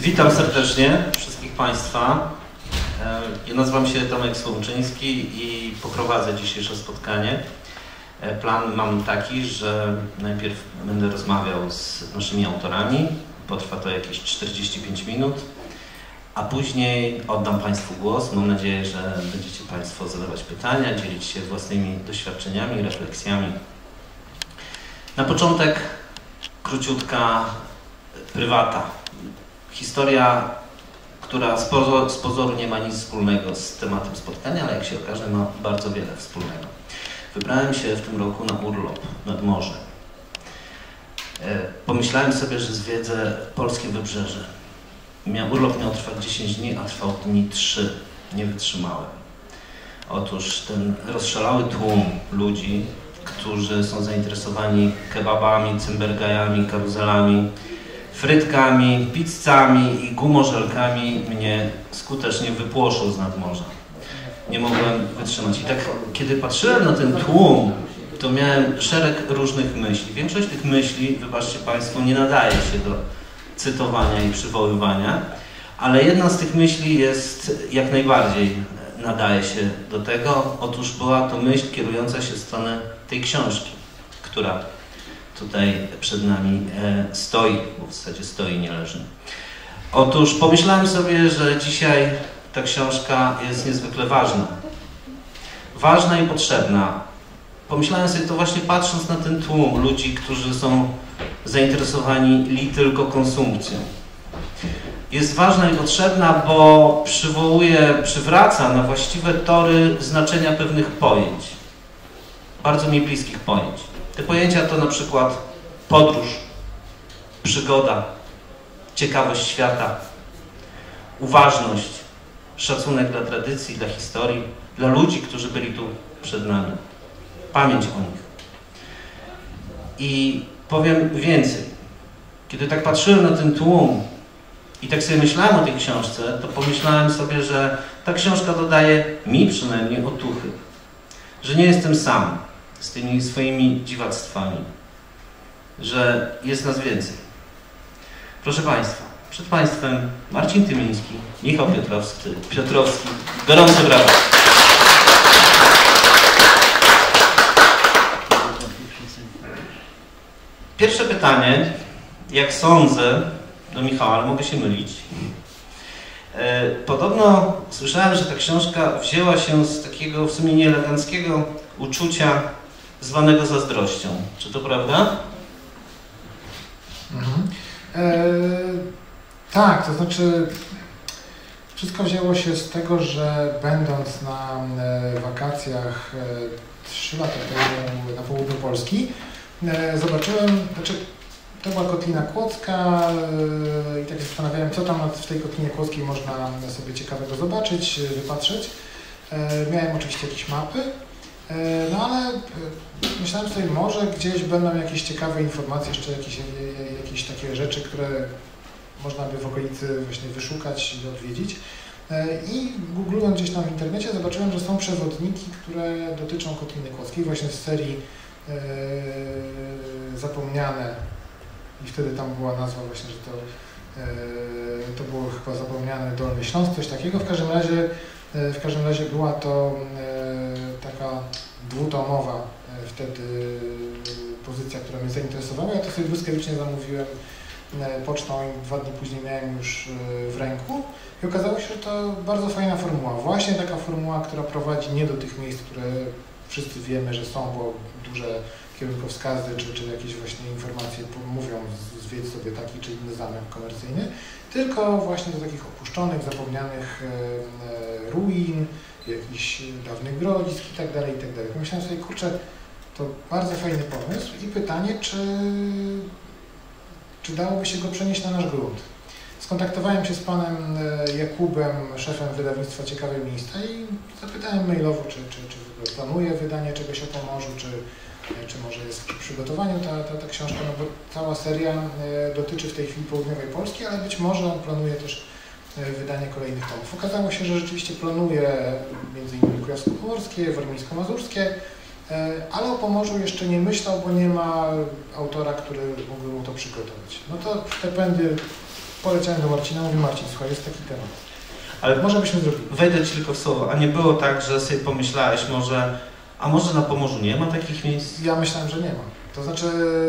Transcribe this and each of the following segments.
Witam serdecznie wszystkich Państwa. E, ja nazywam się Tomek Słomczyński i poprowadzę dzisiejsze spotkanie. E, plan mam taki, że najpierw będę rozmawiał z naszymi autorami. Potrwa to jakieś 45 minut, a później oddam Państwu głos. Mam nadzieję, że będziecie Państwo zadawać pytania, dzielić się własnymi doświadczeniami, refleksjami. Na początek króciutka prywata. Historia, która z pozoru, z pozoru nie ma nic wspólnego z tematem spotkania, ale jak się okaże ma bardzo wiele wspólnego. Wybrałem się w tym roku na urlop nad morze. E, pomyślałem sobie, że zwiedzę polskie wybrzeże. Miał, urlop miał trwać 10 dni, a trwał dni 3. Nie wytrzymałem. Otóż ten rozszalały tłum ludzi, którzy są zainteresowani kebabami, cymbergajami, karuzelami, frytkami, pizzami i gumorzelkami mnie skutecznie wypłoszył z nadmorza. Nie mogłem wytrzymać. I tak, kiedy patrzyłem na ten tłum, to miałem szereg różnych myśli. Większość tych myśli, wybaczcie Państwo, nie nadaje się do cytowania i przywoływania, ale jedna z tych myśli jest jak najbardziej nadaje się do tego. Otóż była to myśl kierująca się w stronę tej książki, która tutaj przed nami e, stoi, bo w zasadzie stoi, nie leży. Otóż pomyślałem sobie, że dzisiaj ta książka jest niezwykle ważna. Ważna i potrzebna. Pomyślałem sobie to właśnie patrząc na ten tłum ludzi, którzy są zainteresowani li tylko konsumpcją. Jest ważna i potrzebna, bo przywołuje, przywraca na właściwe tory znaczenia pewnych pojęć. Bardzo mi bliskich pojęć. Te pojęcia to na przykład podróż, przygoda, ciekawość świata, uważność, szacunek dla tradycji, dla historii, dla ludzi, którzy byli tu przed nami, pamięć o nich. I powiem więcej. Kiedy tak patrzyłem na ten tłum i tak sobie myślałem o tej książce, to pomyślałem sobie, że ta książka dodaje mi przynajmniej otuchy, że nie jestem sam, z tymi swoimi dziwactwami, że jest nas więcej. Proszę Państwa, przed Państwem Marcin Tymiński, Michał Piotrowski, Piotrowski. Gorące brawa. Pierwsze pytanie, jak sądzę, do Michała, ale mogę się mylić. E, podobno słyszałem, że ta książka wzięła się z takiego w sumie nieeleganckiego uczucia zwanego zazdrością. Czy to prawda? Mhm. E, tak, to znaczy wszystko wzięło się z tego, że będąc na e, wakacjach e, trzy lata temu na południu Polski, zobaczyłem, znaczy to była Kotlina Kłodzka i tak się zastanawiałem, co tam w tej Kotlinie Kłodzkiej można sobie ciekawego zobaczyć, wypatrzeć. Miałem oczywiście jakieś mapy, no ale e, myślałem sobie, może gdzieś będą jakieś ciekawe informacje, jeszcze jakieś, e, jakieś takie rzeczy, które można by w okolicy właśnie wyszukać i odwiedzić. I googlując gdzieś tam w internecie zobaczyłem, że są przewodniki, które dotyczą Kotliny Kłodzkiej właśnie z serii Zapomniane i wtedy tam była nazwa właśnie, że to, to było chyba Zapomniane Dolny Śląsk, coś takiego. W każdym razie, w każdym razie była to taka dwutomowa e, wtedy pozycja, która mnie zainteresowała. Ja to sobie błyskawicznie zamówiłem e, pocztą i dwa dni później miałem już e, w ręku i okazało się, że to bardzo fajna formuła. Właśnie taka formuła, która prowadzi nie do tych miejsc, które wszyscy wiemy, że są, bo duże kierunkowskazy czy, czy jakieś właśnie informacje mówią, zwiedź sobie taki czy inny zamek komercyjny, tylko właśnie do takich opuszczonych, zapomnianych ruin, jakichś dawnych grodzisk tak dalej, i tak dalej. Pomyślałem sobie, kurczę, to bardzo fajny pomysł i pytanie, czy, czy dałoby się go przenieść na nasz grunt. Skontaktowałem się z panem e, Jakubem, szefem wydawnictwa Ciekawe Miejsca i zapytałem mailowo, czy, czy, czy planuje wydanie czegoś o Pomorzu, czy, czy może jest w przygotowaniu ta, ta, ta książka, no bo cała seria e, dotyczy w tej chwili południowej Polski, ale być może on planuje też E, wydanie kolejnych tomów. Okazało się, że rzeczywiście planuje m.in. Kujawsko-Pomorskie, Warmińsko-Mazurskie, E, ale o Pomorzu jeszcze nie myślał, bo nie ma autora, który mógłby mu to przygotować. No to wtedy poleciałem do Marcina, mówię Marcin, słuchaj, jest taki temat. Ale Może byśmy zrobili. wejdę ci tylko w słowo, a nie było tak, że sobie pomyślałeś może, a może na Pomorzu nie ma takich miejsc? Ja myślałem, że nie ma. To znaczy,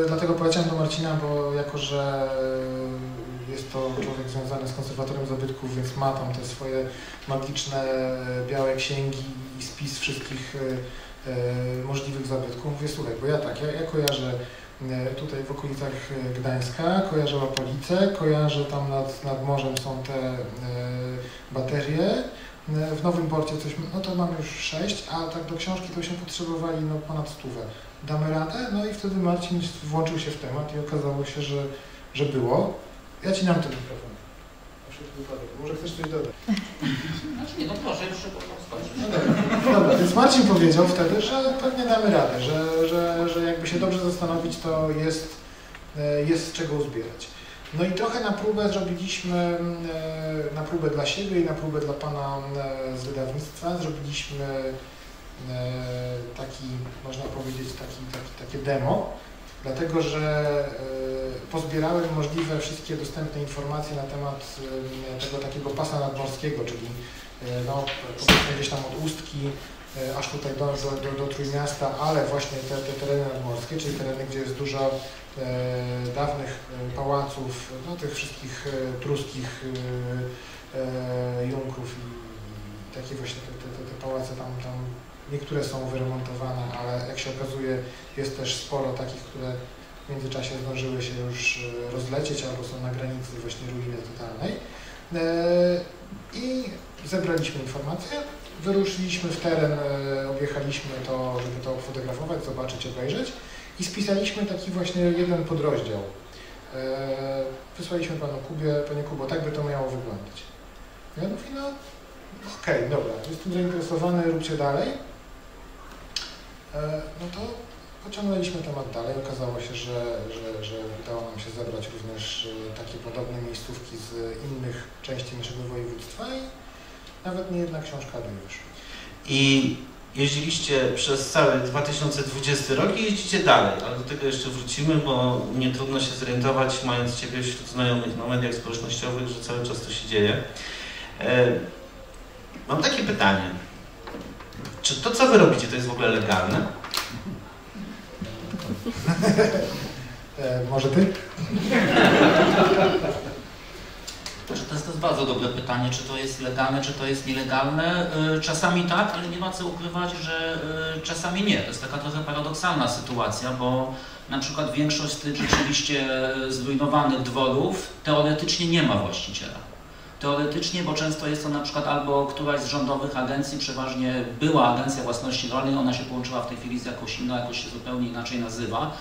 dlatego poleciałem do Marcina, bo jako, że jest to człowiek związany z konserwatorem zabytków, więc ma tam te swoje magiczne białe księgi i spis wszystkich e, e, możliwych zabytków. Mówię, słuchaj, bo ja tak, ja, ja kojarzę e, tutaj w okolicach Gdańska, kojarzę Łapolicę, kojarzę tam nad, nad morzem są te baterie, w Nowym Porcie coś, no to mam już sześć, a tak do książki to byśmy potrzebowali no ponad stówę. Damy radę? No i wtedy Marcin włączył się w temat i okazało się, że, że było. Ja ci dam ten mikrofon. Może chcesz coś dodać? Znaczy nie, no proszę, już. No dobra. dobra, więc Marcin powiedział wtedy, że pewnie damy radę, że, że, że jakby się dobrze zastanowić, to jest, e, jest z czego uzbierać. No i trochę na próbę zrobiliśmy, e, na próbę dla siebie i na próbę dla pana e, z wydawnictwa, zrobiliśmy e, taki, można powiedzieć, taki, taki, takie demo, dlatego że pozbierałem możliwe wszystkie dostępne informacje na temat tego takiego pasa nadmorskiego, czyli no, powiedzmy gdzieś tam od Ustki aż tutaj do, do, do, Trójmiasta, ale właśnie te, te tereny nadmorskie, czyli tereny, gdzie jest dużo dawnych e, pałaców, no, tych wszystkich e, pruskich Junkrów i takie właśnie te, te, te pałace tam, tam niektóre są wyremontowane, ale jak się okazuje jest też sporo takich, które w międzyczasie zdążyły się już rozlecieć albo są na granicy właśnie ruiny totalnej. I zebraliśmy informacje, wyruszyliśmy w teren, objechaliśmy to, żeby to fotografować, zobaczyć, obejrzeć i spisaliśmy taki właśnie jeden podrozdział. E, wysłaliśmy panu Kubie, panie Kubo, tak by to miało wyglądać. Ja mówię, no okej, okay, dobra, jestem zainteresowany, róbcie dalej. E, no to pociągnęliśmy temat dalej. Okazało się, że, że, że udało nam się zebrać również e, takie podobne miejscówki z innych części naszego województwa i nawet nie jedna książka by wyszła. I jeździliście przez cały 2020 rok i jeździcie dalej, ale do tego jeszcze wrócimy, bo nie trudno się zorientować, mając Ciebie wśród znajomych na mediach społecznościowych, że cały czas to się dzieje. E, mam takie pytanie. Czy to, co Wy robicie, to jest w ogóle legalne? e, może Ty? Znaczy, to jest, to jest bardzo dobre pytanie, czy to jest legalne, czy to jest nielegalne. Y, czasami tak, ale nie ma co ukrywać, że y, czasami nie. To jest taka trochę paradoksalna sytuacja, bo na przykład większość z tych rzeczywiście zrujnowanych dworów teoretycznie nie ma właściciela. Teoretycznie, bo często jest to na przykład albo któraś z rządowych agencji, przeważnie była Agencja Własności Rolnej, ona się połączyła w tej chwili z jakąś inną, jakoś się zupełnie inaczej nazywa.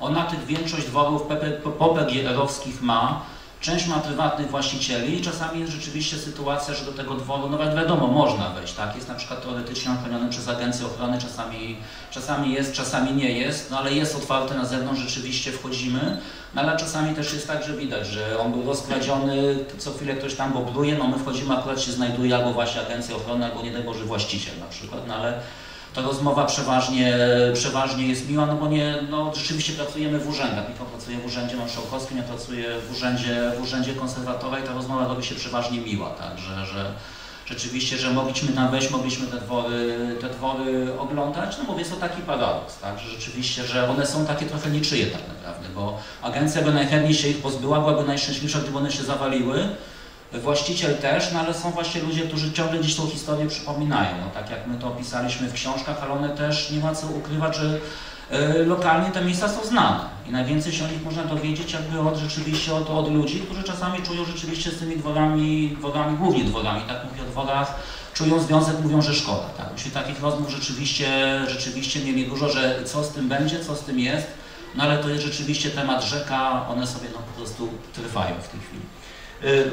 Ona tych większość dworów PPGR-owskich ma, Część ma prywatnych właścicieli i czasami jest rzeczywiście sytuacja, że do tego dworu, nawet wiadomo, można wejść, tak? Jest na przykład teoretycznie ochroniony przez agencję ochrony, czasami, czasami jest, czasami nie jest, no ale jest otwarty na zewnątrz, rzeczywiście wchodzimy, no ale czasami też jest tak, że widać, że on był rozkradziony, co chwilę ktoś tam bobruje, no my wchodzimy, akurat się znajduje albo właśnie agencja ochrony, albo nie daj Boże właściciel na przykład, no ale ta rozmowa przeważnie, przeważnie jest miła, no bo nie, no rzeczywiście pracujemy w urzędach. Michał pracuje w Urzędzie Marszałkowskim, ja pracuję w Urzędzie, w urzędzie Konserwatora i ta rozmowa robi się przeważnie miła, tak, że, że rzeczywiście, że mogliśmy tam wejść, mogliśmy te dwory, te dwory oglądać, no mówię, jest to taki paradoks, tak, że rzeczywiście, że one są takie trochę niczyje tak naprawdę, bo agencja by najchętniej się ich pozbyła, byłaby najszczęśliwsza, gdyby one się zawaliły, właściciel też, no ale są właśnie ludzie, którzy ciągle gdzieś tą historię przypominają. No, tak jak my to opisaliśmy w książkach, ale one też nie ma co ukrywać, że y, lokalnie te miejsca są znane i najwięcej się o nich można dowiedzieć jakby od rzeczywiście od, od ludzi, którzy czasami czują rzeczywiście z tymi dworami, dworami, głównie dworami, tak mówię o dworach, czują związek, mówią, że szkoda. Tak? Myśmy takich rozmów rzeczywiście, rzeczywiście mieli dużo, że co z tym będzie, co z tym jest, no ale to jest rzeczywiście temat rzeka, one sobie no, po prostu trwają w tej chwili. Yy,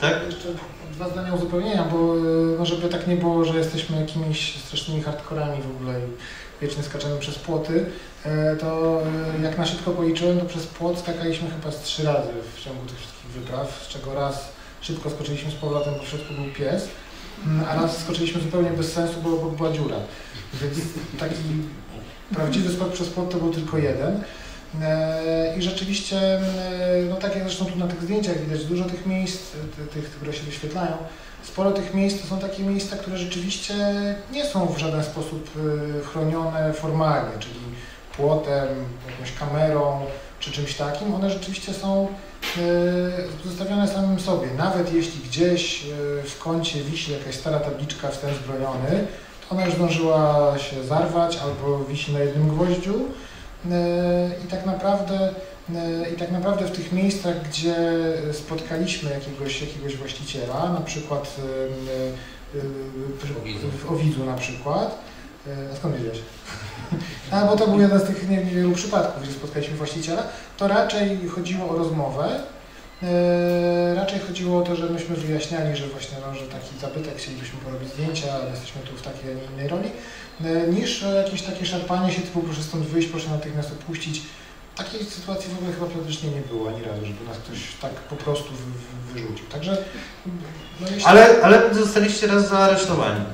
tak? Jeszcze dwa zdania uzupełnienia, bo no żeby tak nie było, że jesteśmy jakimiś strasznymi hardkorami w ogóle i wiecznie skaczemy przez płoty, e, to jak na szybko policzyłem, to przez płot skakaliśmy chyba z trzy razy w ciągu tych wszystkich wypraw, z czego raz szybko skoczyliśmy z powrotem, bo w środku był pies, mm, a raz skoczyliśmy zupełnie bez sensu, bo, bo była dziura. Więc taki prawdziwy skok przez płot to był tylko jeden. E, I rzeczywiście, e, no tak jak zresztą tu na tych zdjęciach widać, dużo tych miejsc, tych, które się wyświetlają, sporo tych miejsc to są takie miejsca, które rzeczywiście nie są w żaden sposób chronione formalnie, czyli płotem, jakąś kamerą czy czymś takim. One rzeczywiście są zostawione samym sobie. Nawet jeśli gdzieś w kącie wisi jakaś stara tabliczka wstęp zbrojony, ona już zdążyła się zarwać albo wisi na jednym gwoździu e, i tak naprawdę e, i tak naprawdę w tych miejscach, gdzie spotkaliśmy jakiegoś, jakiegoś właściciela, na przykład e, w Owidzu na przykład, a skąd wiedziałeś? A, bo to był jeden z tych niewielu przypadków, gdzie spotkaliśmy właściciela, to raczej chodziło o rozmowę, E, raczej chodziło o to, że myśmy wyjaśniali, że właśnie no, że taki zabytek chcielibyśmy porobić zdjęcia, ale jesteśmy tu w takiej, a nie innej roli, e, niż jakieś takie szarpanie się typu proszę stąd wyjść, proszę natychmiast opuścić. Takiej sytuacji w ogóle chyba praktycznie nie było ani razu, żeby nas ktoś tak po prostu wyrzucił. Także, no jeśli... ale, ale zostaliście raz zaaresztowani.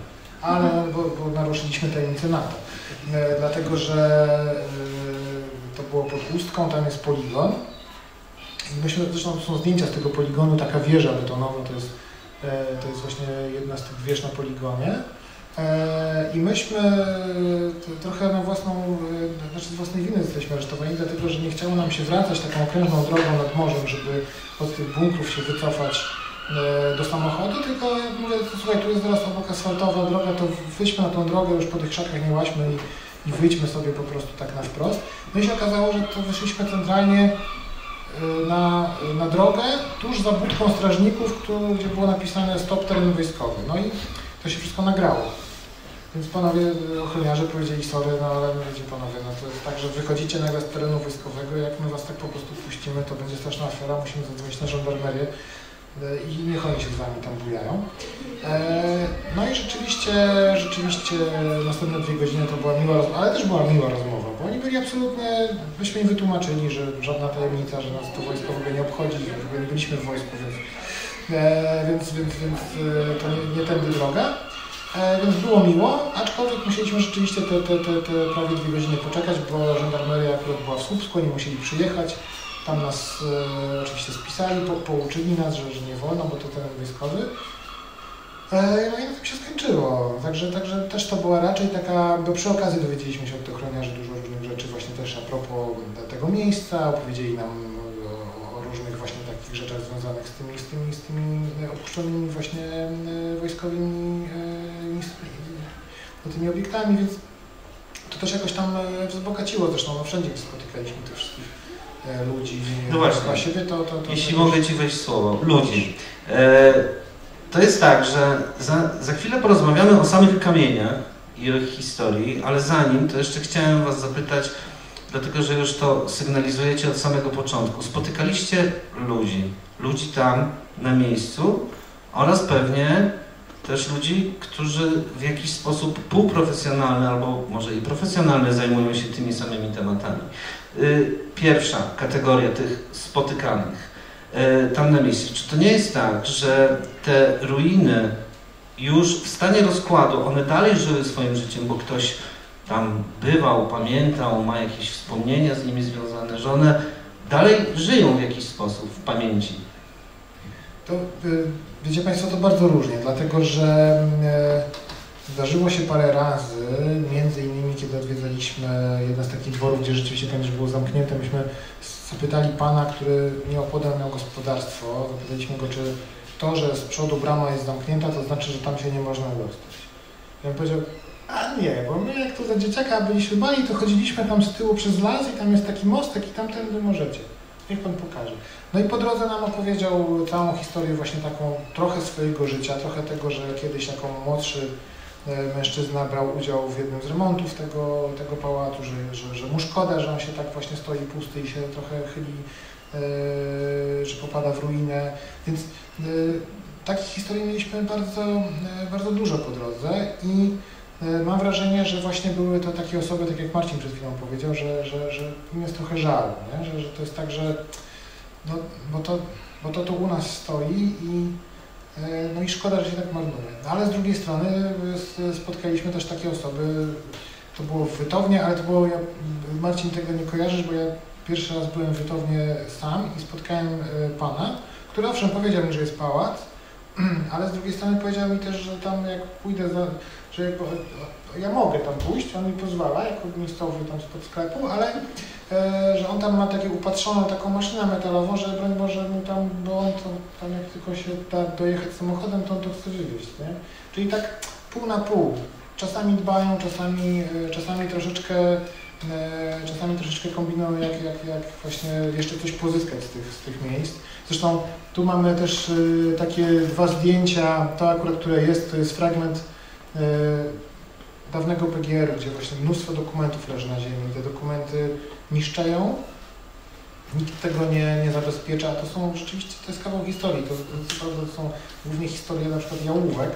Ale, bo, bo naruszyliśmy tajemnicę NATO. E, dlatego, że to było pod pustką, tam jest poligon, Myśmy, zresztą to są zdjęcia z tego poligonu, taka wieża betonowa, to jest, e, to jest właśnie jedna z tych wież na poligonie. E, I myśmy trochę na własną, e, znaczy z własnej winy jesteśmy aresztowani, dlatego że nie chciało nam się wracać taką okrężną drogą nad morzem, żeby od tych bunkrów się wycofać do samochodu, tylko ja mówię, słuchaj, tu jest teraz obok asfaltowa droga, to wyjdźmy na tą drogę, już po tych krzakach nie łaźmy i, i wyjdźmy sobie po prostu tak na wprost. No i się okazało, że to wyszliśmy centralnie na, na drogę tuż za budką strażników, gdzie było napisane stop teren wojskowy. No i to się wszystko nagrało. Więc panowie ochroniarze powiedzieli sorry, no ale wiecie panowie, no to jest tak, że wychodzicie nagle z terenu wojskowego, jak my was tak po prostu puścimy, to będzie straszna afera, musimy zadzwonić na żandarmerię, E, i niech oni się z Wami tam bujają. E, no i rzeczywiście, rzeczywiście następne dwie godziny to była miła rozmowa, ale też była miła rozmowa, bo oni byli absolutnie, myśmy im wytłumaczyli, że żadna tajemnica, że nas to wojsko w ogóle nie obchodzi, że w ogóle nie byliśmy w wojsku, więc, e, więc, więc, więc to nie, nie tędy droga. Więc było miło, aczkolwiek musieliśmy rzeczywiście te, te, te, te prawie dwie godziny poczekać, bo żandarmeria akurat była w Słupsku, oni musieli przyjechać. Tam nas e, oczywiście spisali, po, pouczyli nas, że, że nie wolno, bo to teren wojskowy. E, no i na tym się skończyło. Także, także też to była raczej taka, bo przy okazji dowiedzieliśmy się od ochroniarzy dużo różnych rzeczy właśnie też a propos tego miejsca, opowiedzieli nam o, różnych właśnie takich rzeczach związanych z tymi, z tymi, z tymi opuszczonymi właśnie e, wojskowymi e, tymi obiektami, więc to też jakoś tam e, wzbogaciło zresztą, no wszędzie spotykaliśmy tych wszystkich E, ludzi no właśnie. siebie, to, to, to Jeśli mogę Ci wejść słowo, ludzi. E, to jest tak, że za, za chwilę porozmawiamy o samych kamieniach i o ich historii, ale zanim to jeszcze chciałem Was zapytać, dlatego że już to sygnalizujecie od samego początku. Spotykaliście ludzi, ludzi tam na miejscu oraz pewnie też ludzi, którzy w jakiś sposób półprofesjonalny albo może i profesjonalny zajmują się tymi samymi tematami. Y, pierwsza kategoria tych spotykanych y, tam na miejscu. Czy to nie jest tak, że te ruiny już w stanie rozkładu, one dalej żyły swoim życiem, bo ktoś tam bywał, pamiętał, ma jakieś wspomnienia z nimi związane, że one dalej żyją w jakiś sposób w pamięci? To y, wiecie Państwo, to bardzo różnie, dlatego że Zdarzyło się parę razy, między innymi kiedy odwiedzaliśmy jeden z takich dworów, gdzie rzeczywiście też było zamknięte, myśmy zapytali pana, który nieopodal miał gospodarstwo, zapytaliśmy go, czy to, że z przodu brama jest zamknięta, to znaczy, że tam się nie można dostać. I on powiedział, a nie, bo my jak to za dzieciaka byliśmy mali, to chodziliśmy tam z tyłu przez las i tam jest taki mostek i tamtędy możecie. Niech Pan pokaże. No i po drodze nam opowiedział całą historię właśnie taką, trochę swojego życia, trochę tego, że kiedyś jako młodszy E, mężczyzna brał udział w jednym z remontów tego, tego pałacu, że, że, że mu szkoda, że on się tak właśnie stoi pusty i się trochę chyli, e, że popada w ruinę. Więc e, takich historii mieliśmy bardzo, bardzo dużo po drodze i mam wrażenie, że właśnie były to takie osoby, tak jak Marcin przed chwilą powiedział, że, że, że im jest trochę żal, nie? Że, że to jest tak, że no, bo, to, bo to tu u nas stoi i No i szkoda, że się tak marnuje. No ale z drugiej strony spotkaliśmy też takie osoby, to było w Wytownie, ale to było, ja, Marcin tego nie kojarzysz, bo ja pierwszy raz byłem w Wytownie sam i spotkałem pana, który owszem powiedział mi, że jest pałac, ale z drugiej strony powiedział mi też, że tam jak pójdę, za, że ja mogę tam pójść, on mi pozwala, jako miejscowy tam spod sklepu, ale e, że on tam ma takie upatrzoną taką maszynę metalową, że broń Boże mu tam, bo on to, tam jak tylko się da dojechać samochodem, to on to chce wywieźć, nie? Czyli tak pół na pół. Czasami dbają, czasami, e, czasami troszeczkę e, czasami troszeczkę kombinują, jak, jak, jak właśnie jeszcze coś pozyskać z tych, z tych miejsc. Zresztą tu mamy też y, takie dwa zdjęcia, to akurat, które jest, to jest fragment dawnego PGR-u, gdzie właśnie mnóstwo dokumentów leży na ziemi. Te dokumenty niszczeją, nikt tego nie, nie zabezpiecza. To są rzeczywiście, to jest kawał historii. To, to, to są głównie historie na przykład jałówek,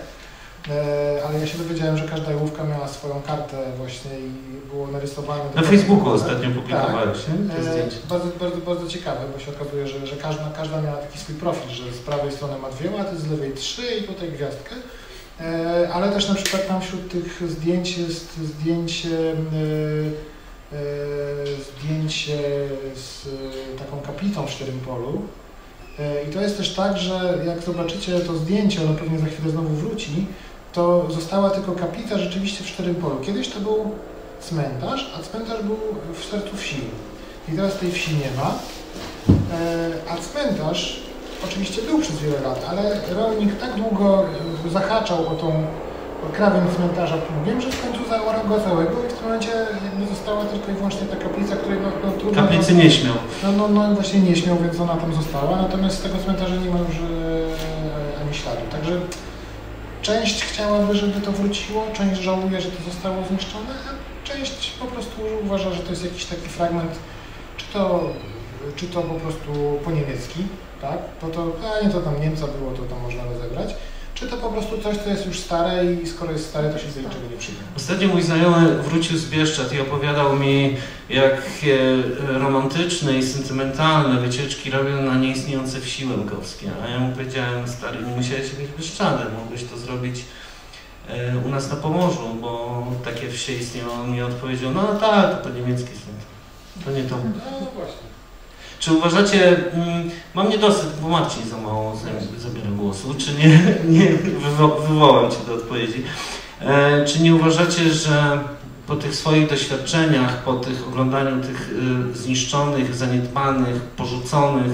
E, ale ja się dowiedziałem, że każda jałówka miała swoją kartę właśnie i było narysowane. Na Facebooku ostatnio publikowałeś, tak. e, bardzo, bardzo, bardzo ciekawe, bo się okazuje, że, że każda, każda miała taki swój profil, że z prawej strony ma dwie łaty, z lewej trzy i tutaj gwiazdkę. E, ale też na przykład tam wśród tych zdjęć jest zdjęcie zdjęcie z taką kapitą w Szczerym Polu. I to jest też tak, że jak zobaczycie to zdjęcie, ono pewnie za chwilę znowu wróci, to została tylko kaplica rzeczywiście w Szczerym Polu. Kiedyś to był cmentarz, a cmentarz był w sercu wsi. I teraz tej wsi nie ma. E, a cmentarz oczywiście był przez wiele lat, ale rolnik tak długo e, zahaczał o tą krawędź cmentarza wiem, że w końcu zaorał go całego i w tym momencie została tylko i wyłącznie ta kaplica, której no, no trudno... Kaplicy nie śmiał. No, no, no właśnie nie śmiał, więc ona tam została, natomiast z tego cmentarza nie ma już e, ani śladu. Także Część chciałaby, żeby to wróciło, część żałuje, że to zostało zniszczone, a część po prostu uważa, że to jest jakiś taki fragment, czy to, czy to po prostu po niemiecki, tak? Bo to, a nie to tam Niemca było, to tam można rozebrać. Czy to po prostu coś, co jest już stare i skoro jest stare, to się do niczego nie przyjmie? Ostatnio mój znajomy wrócił z Bieszczad i opowiadał mi, jak romantyczne i sentymentalne wycieczki robią na nieistniejące wsi łękowskie. A ja mu powiedziałem, stary, nie musiałeś być Bieszczadem, mógłbyś to zrobić e, u nas na Pomorzu, bo takie wsie istnieją. On mi odpowiedział, no tak, to po niemieckie są. To nie to. No właśnie. Czy uważacie, mm, mam niedosyt, bo Marcin za mało zabiera głosu, czy nie, nie wywo wywołam Cię do odpowiedzi, e, czy nie uważacie, że po tych swoich doświadczeniach, po tych oglądaniu tych y, zniszczonych, zaniedbanych, porzuconych,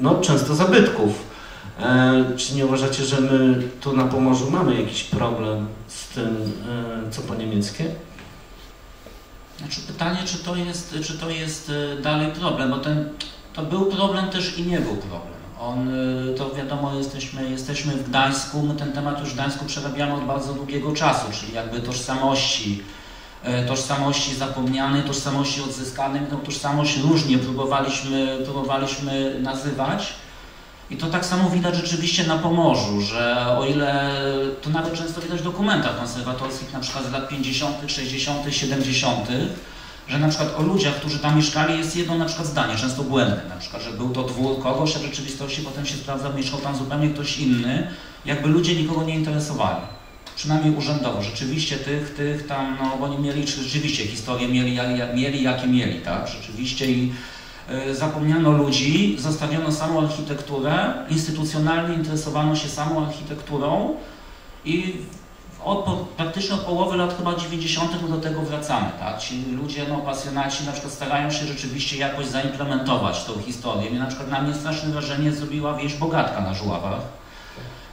no często zabytków, e, czy nie uważacie, że my tu na Pomorzu mamy jakiś problem z tym, e, co po niemieckie? Znaczy pytanie, czy to jest, czy to jest e, dalej problem, bo ten, to był problem też i nie był problem. On, e, to wiadomo, jesteśmy, jesteśmy w Gdańsku, my ten temat już w Gdańsku przerabiamy od bardzo długiego czasu, czyli jakby tożsamości, e, tożsamości zapomnianej, tożsamości odzyskanej, tą tożsamość różnie próbowaliśmy, próbowaliśmy nazywać. I to tak samo widać rzeczywiście na Pomorzu, że o ile to nawet często widać w dokumentach konserwatorskich, na przykład z lat 50., 60., 70., że na przykład o ludziach, którzy tam mieszkali, jest jedno na przykład zdanie, często błędne, na przykład, że był to dwór kogoś, a w rzeczywistości potem się sprawdza, mieszkał tam zupełnie ktoś inny, jakby ludzie nikogo nie interesowali. Przynajmniej urzędowo. Rzeczywiście tych, tych tam, no bo oni mieli, rzeczywiście historię mieli, mieli jakie mieli, tak? Rzeczywiście i zapomniano ludzi, zostawiono samą architekturę, instytucjonalnie interesowano się samą architekturą i od, praktycznie od połowy lat chyba 90. do tego wracamy. Tak? Ci ludzie, no, pasjonaci na przykład starają się rzeczywiście jakoś zaimplementować tą historię. Mnie na przykład na mnie straszne wrażenie zrobiła wieś Bogatka na Żuławach.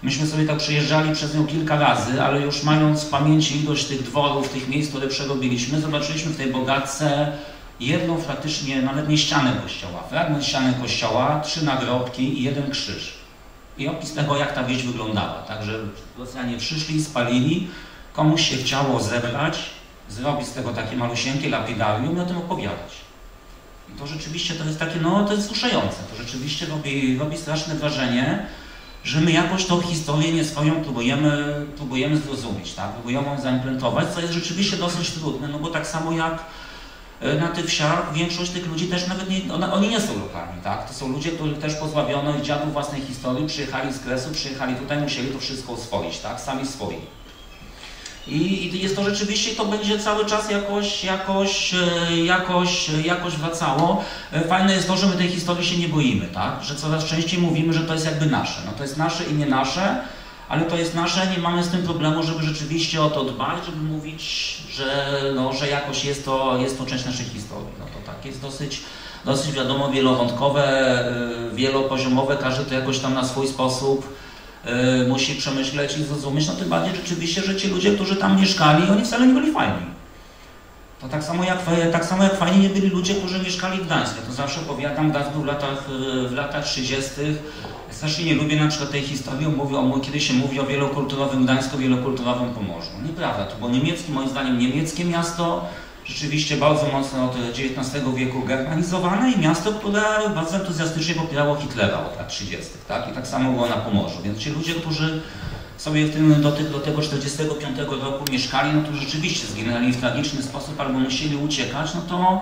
Myśmy sobie tak przejeżdżali przez nią kilka razy, ale już mając w pamięci ilość tych dworów, tych miejsc, które przerobiliśmy, zobaczyliśmy w tej Bogatce jedną praktycznie, nawet nie ścianę kościoła, fragment ściany kościoła, trzy nagrobki i jeden krzyż. I opis tego, jak ta wieś wyglądała. Także Rosjanie przyszli, spalili, komuś się chciało zebrać, zrobić z tego takie malusieńkie lapidarium i o tym opowiadać. I to rzeczywiście to jest takie, no to jest wzruszające. To rzeczywiście robi, robi straszne wrażenie, że my jakoś tą historię nie swoją próbujemy, próbujemy zrozumieć, tak? próbujemy ją zaimplementować, co jest rzeczywiście dosyć trudne, no bo tak samo jak na tych wsiach większość tych ludzi też nawet nie, one, oni nie są lokalni, tak? To są ludzie, których też pozbawiono dziadów własnej historii, przyjechali z kresu, przyjechali tutaj, musieli to wszystko oswoić, tak? Sami swoi. I, I jest to rzeczywiście, to będzie cały czas jakoś, jakoś, e, jakoś, jakoś wracało. E, fajne jest to, że my tej historii się nie boimy, tak? Że coraz częściej mówimy, że to jest jakby nasze. No to jest nasze i nie nasze, ale to jest nasze, nie mamy z tym problemu, żeby rzeczywiście o to dbać, żeby mówić, że, no, że jakoś jest to, jest to część naszej historii. No to tak jest dosyć, dosyć wiadomo wielowątkowe, e, wielopoziomowe, każdy to jakoś tam na swój sposób Y, musi przemyśleć i zrozumieć, no tym bardziej rzeczywiście, że ci ludzie, którzy tam mieszkali, oni wcale nie byli fajni. To tak samo jak, tak samo jak fajni nie byli ludzie, którzy mieszkali w Gdańsku. to zawsze opowiadam, Gdańsk był w latach, y, w latach 30. Strasznie nie lubię na przykład tej historii, mówię o, kiedy się mówi o wielokulturowym Gdańsku, wielokulturowym Pomorzu. Nieprawda, to było niemieckie, moim zdaniem niemieckie miasto, rzeczywiście bardzo mocno od XIX wieku germanizowane i miasto, które bardzo entuzjastycznie popierało Hitlera od lat 30. Tak? I tak samo było na Pomorzu. Więc ci ludzie, którzy sobie w tym, do, tych, do tego 45 roku mieszkali, no to rzeczywiście zginęli w tragiczny sposób albo musieli uciekać, no to,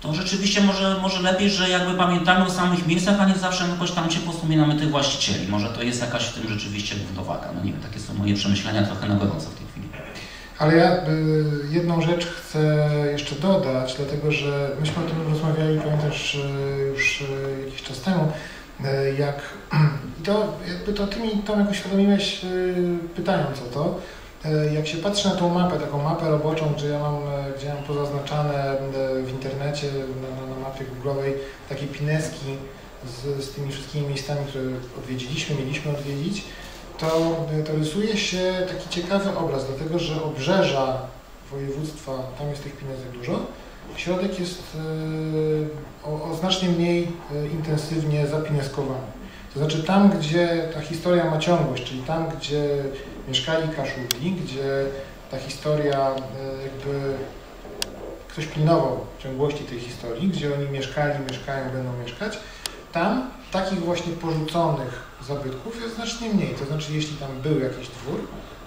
to rzeczywiście może, może lepiej, że jakby pamiętamy o samych miejscach, a nie zawsze jakoś tam ciepło wspominamy tych właścicieli. Może to jest jakaś w tym rzeczywiście równowaga. No nie wiem, takie są moje przemyślenia trochę na gorąco w tej chwili. Ale ja y, jedną rzecz chcę jeszcze dodać, dlatego że myśmy o tym rozmawiali, pamiętasz, y, już y, jakiś czas temu, jak to, jakby to ty mi Tomek uświadomiłeś pytając o to, jak się patrzy na tą mapę, taką mapę roboczą, gdzie ja mam, gdzie mam pozaznaczane w internecie, na, na, mapie google'owej takie pineski z, z tymi wszystkimi miejscami, które odwiedziliśmy, mieliśmy odwiedzić, to, to rysuje się taki ciekawy obraz, dlatego że obrzeża województwa, tam jest tych pieniędzy dużo, środek jest e, o, o znacznie mniej e, intensywnie zapineskowany. To znaczy tam, gdzie ta historia ma ciągłość, czyli tam, gdzie mieszkali Kaszubli, gdzie ta historia e, jakby ktoś pilnował ciągłości tej historii, gdzie oni mieszkali, mieszkają, będą mieszkać, tam takich właśnie porzuconych zabytków jest znacznie mniej. To znaczy, jeśli tam był jakiś dwór,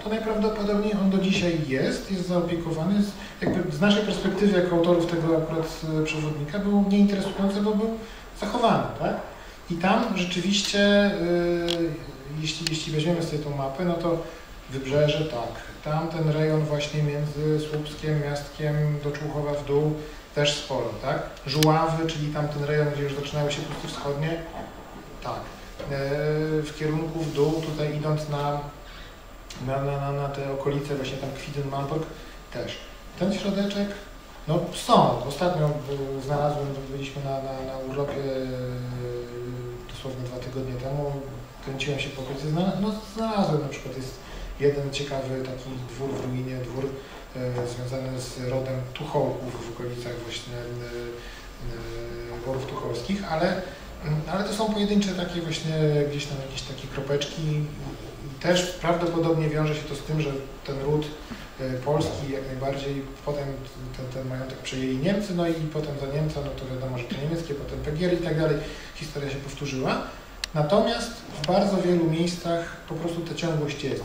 to najprawdopodobniej on do dzisiaj jest, jest zaopiekowany. Jakby z naszej perspektywy, jako autorów tego akurat e, przewodnika, był nieinteresujący, bo był zachowany, tak? I tam rzeczywiście, yy, jeśli, jeśli weźmiemy sobie tą mapę, no to wybrzeże, tak. Tam ten rejon właśnie między Słupskiem, Miastkiem do Człuchowa w dół też sporo, tak? Żuławy, czyli tam ten rejon, gdzie już zaczynały się pusty wschodnie, tak. E, w kierunku w dół, tutaj idąc na, na, na, na te okolice, właśnie tam Kwidyn, Malbork też. Ten środeczek, no są. Ostatnio znalazłem, byliśmy na, na, na urlopie e, dosłownie dwa tygodnie temu, kręciłem się po okolicy, no znalazłem na przykład, jest jeden ciekawy taki dwór w ruinie, dwór e, związany z rodem Tuchołków w okolicach właśnie e, Worów Tucholskich, ale ale to są pojedyncze takie właśnie gdzieś tam jakieś takie kropeczki też prawdopodobnie wiąże się to z tym, że ten ród e, polski jak najbardziej, potem ten, ten majątek przejęli Niemcy, no i potem za Niemca, no to wiadomo, że to niemieckie, potem PGR i tak dalej, historia się powtórzyła. Natomiast w bardzo wielu miejscach po prostu ta ciągłość jest.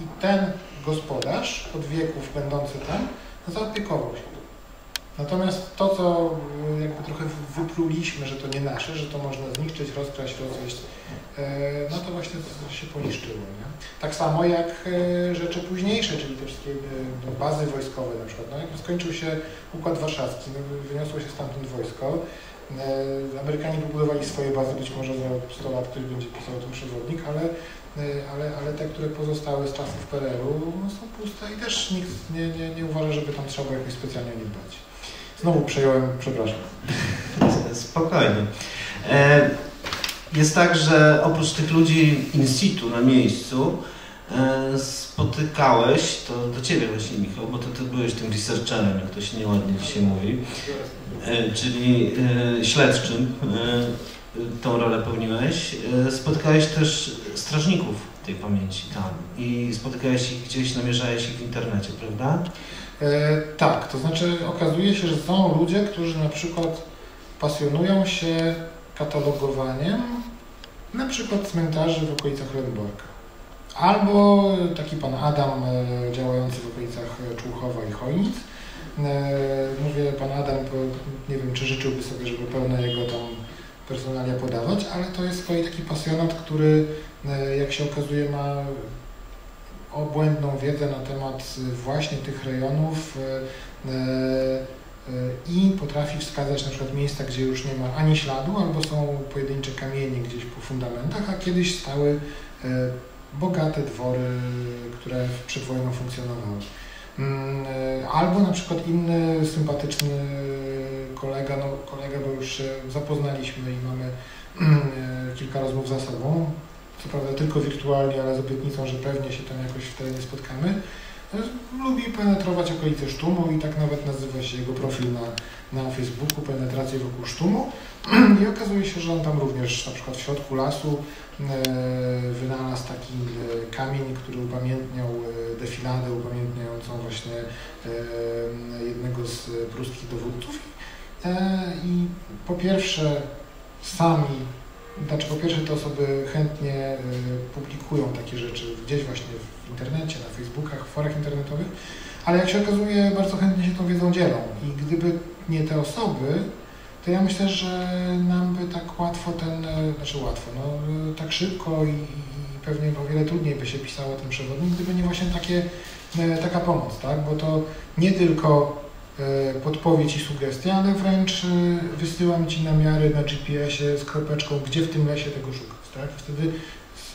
I ten gospodarz od wieków będący tam zaopiekował się. Natomiast to, co y, jakby trochę wypluliśmy, że to nie nasze, że to można zniszczyć, rozkraść, rozwieść, e, no to właśnie się poniszczyło. Nie? Tak samo jak e, rzeczy późniejsze, czyli te wszystkie no, bazy wojskowe na przykład. No, jak skończył się Układ Warszawski, no, wyniosło się stamtąd wojsko, e, Amerykanie wybudowali swoje bazy, być może za 100 lat ktoś będzie pisał ten przewodnik, ale, ale, ale te, które pozostały z czasów PRL-u no, są puste i też nikt nie, nie, nie uważa, żeby tam trzeba było jakoś specjalnie nie dbać. Znowu przejąłem, przepraszam. Spokojnie. E, jest tak, że oprócz tych ludzi in situ, na miejscu, e, spotykałeś, to do Ciebie właśnie Michał, bo to Ty byłeś tym researcherem, jak to się nieładnie dzisiaj mówi, e, czyli śledczym, tą rolę pełniłeś. Spotykałeś też strażników tej pamięci tam i spotykałeś ich gdzieś, namierzałeś ich w internecie, prawda? E, tak, to znaczy okazuje się, że są ludzie, którzy na przykład pasjonują się katalogowaniem na przykład cmentarzy w okolicach Lemborka. Albo taki pan Adam e, działający w okolicach Człuchowa i Chojnic. E, mówię pan Adam, nie wiem, czy życzyłby sobie, żeby pełne jego tam personalia podawać, ale to jest taki pasjonat, który, e, jak się okazuje, ma obłędną wiedzę na temat właśnie tych rejonów e, i potrafi wskazać na przykład miejsca, gdzie już nie ma ani śladu, albo są pojedyncze kamienie gdzieś po fundamentach, a kiedyś stały bogate dwory, które przed wojną funkcjonowały. Mm, albo na przykład inny sympatyczny kolega, no kolega, bo już się zapoznaliśmy i mamy mm, e, kilka rozmów za sobą, co prawda tylko wirtualnie, ale z obietnicą, że pewnie się tam jakoś w terenie spotkamy. E, lubi penetrować okolice sztumu i tak nawet nazywa się jego profil na, na Facebooku, penetrację wokół sztumu. I okazuje się, że on tam również na przykład w środku lasu E, wynalazł taki e, kamień, który upamiętniał e, defiladę upamiętniającą właśnie jednego z pruskich dowódców. I po pierwsze sami, znaczy po pierwsze te osoby chętnie publikują takie rzeczy gdzieś właśnie w internecie, na Facebookach, w forach internetowych, ale jak się okazuje bardzo chętnie się tą wiedzą dzielą i gdyby nie te osoby, to ja myślę, że nam by tak łatwo ten, e, znaczy łatwo, no e, tak szybko i, i pewnie o wiele trudniej by się pisało ten przewodnik, gdyby nie właśnie takie, e, taka pomoc, tak? Bo to nie tylko podpowiedź i sugestia, ale wręcz wysyłam Ci namiary na GPS-ie z kropeczką, gdzie w tym lesie tego szukać, tak? Wtedy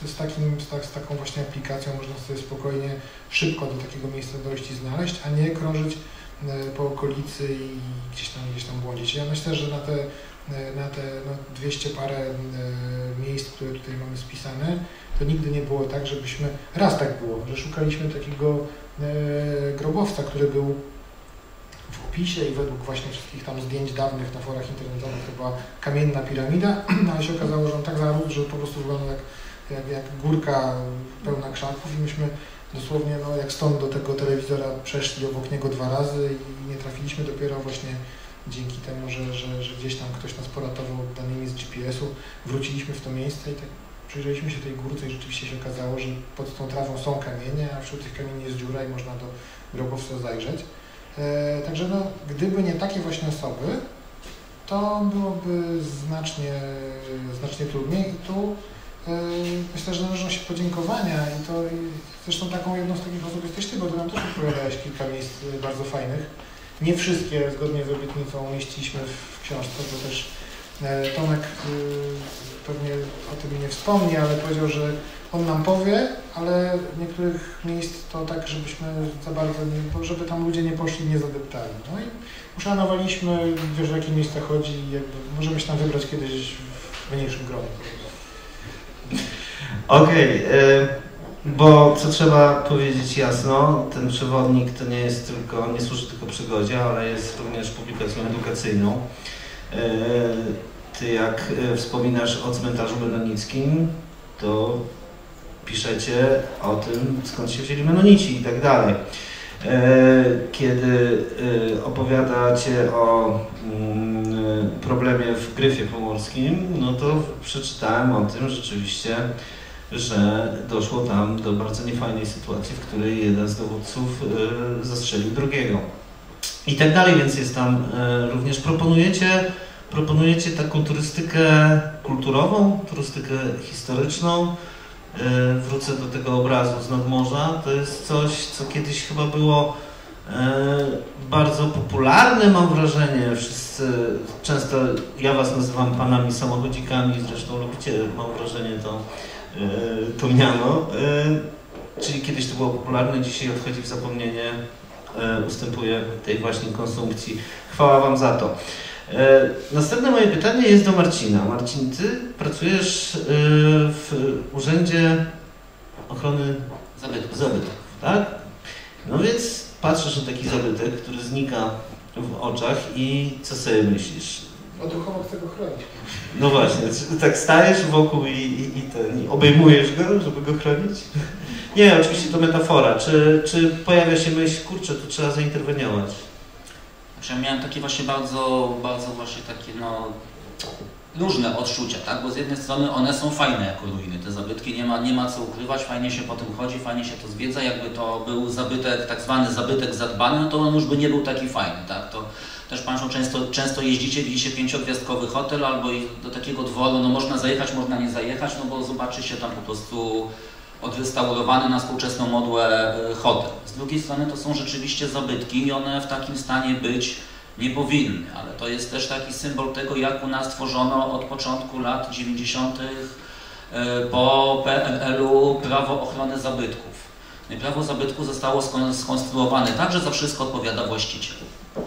z, takim, z, tak, z taką właśnie aplikacją można sobie spokojnie, szybko do takiego miejsca dojść i znaleźć, a nie krążyć E, po okolicy i gdzieś tam, gdzieś tam błądzić. Ja myślę, że na te, e, na te no, 200 parę e, miejsc, które tutaj mamy spisane, to nigdy nie było tak, żebyśmy, raz tak było, że szukaliśmy takiego grobowca, który był w opisie i według właśnie wszystkich tam zdjęć dawnych na forach internetowych to była kamienna piramida, ale się okazało, że on tak zarósł, że po prostu wyglądał jak, jak, jak górka pełna krzaków i myśmy dosłownie no, jak stąd do tego telewizora przeszli obok niego dwa razy i nie trafiliśmy dopiero właśnie dzięki temu, że, że, że gdzieś tam ktoś nas poratował danymi z GPS-u, wróciliśmy w to miejsce i tak przyjrzeliśmy się tej górce i rzeczywiście się okazało, że pod tą trawą są kamienie, a wśród tych kamieni jest dziura i można do grobowca zajrzeć. E, także no, gdyby nie takie właśnie osoby, to byłoby znacznie, znacznie trudniej i tu myślę, że należą się podziękowania i to zresztą taką jedną z takich osób jesteś Ty, bo Ty nam też opowiadałeś kilka miejsc e, bardzo fajnych. Nie wszystkie zgodnie z obietnicą umieściliśmy w książce, bo też e, Tomek pewnie o tym nie wspomni, ale powiedział, że on nam powie, ale niektórych miejsc to tak, żebyśmy za bardzo nie, żeby tam ludzie nie poszli, nie zadeptali. No i uszanowaliśmy, wiesz, w jakie miejsca chodzi i możemy się tam wybrać kiedyś w mniejszym gronie. Okej, okay, e, bo co trzeba powiedzieć jasno, ten przewodnik to nie jest tylko, nie służy tylko przygodzie, ale jest również publikacją edukacyjną. E, ty jak e, wspominasz o cmentarzu menonickim, to piszecie o tym, skąd się wzięli menonici i tak dalej. Kiedy opowiadacie o mm, problemie w Gryfie Pomorskim, no to przeczytałem o tym rzeczywiście, że doszło tam do bardzo niefajnej sytuacji, w której jeden z dowódców y, zastrzelił drugiego. I tak dalej, więc jest tam y, również proponujecie, proponujecie taką turystykę kulturową, turystykę historyczną. Y, wrócę do tego obrazu z nadmorza. To jest coś, co kiedyś chyba było bardzo popularne, mam wrażenie. Wszyscy, często ja was nazywam panami samochodzikami, zresztą lubicie, mam wrażenie, to E, to miano, e, czyli kiedyś to było popularne, dzisiaj odchodzi w zapomnienie, e, ustępuje tej właśnie konsumpcji. Chwała Wam za to. Następne moje pytanie jest do Marcina. Marcin, Ty pracujesz w Urzędzie Ochrony Zabytków, zabytków tak? No więc patrzysz na taki zabytek, który znika w oczach i co sobie myślisz? Odruchowo chcę go chronić. No właśnie, tak stajesz wokół i, i, i, ten, i obejmujesz go, żeby go chronić? Nie, oczywiście to metafora. Czy, czy pojawia się myśl, kurczę, tu trzeba zainterweniować? Znaczy ja miałem takie właśnie bardzo, bardzo właśnie takie no różne odczucia, tak? Bo z jednej strony one są fajne jako ruiny, te zabytki, nie ma, nie ma co ukrywać, fajnie się po tym chodzi, fajnie się to zwiedza, jakby to był zabytek, tak zwany zabytek zadbany, no to on już by nie był taki fajny, tak? To też Państwo często, często jeździcie, widzicie pięciogwiazdkowy hotel albo do takiego dworu, no można zajechać, można nie zajechać, no bo zobaczy się tam po prostu odrestaurowany na współczesną modłę e, hotel. Z drugiej strony to są rzeczywiście zabytki i one w takim stanie być nie powinny, ale to jest też taki symbol tego, jak u nas tworzono od początku lat 90. E, po PRL-u prawo ochrony zabytków. No prawo zabytku zostało skonstruowane tak, że za wszystko odpowiada właściciel.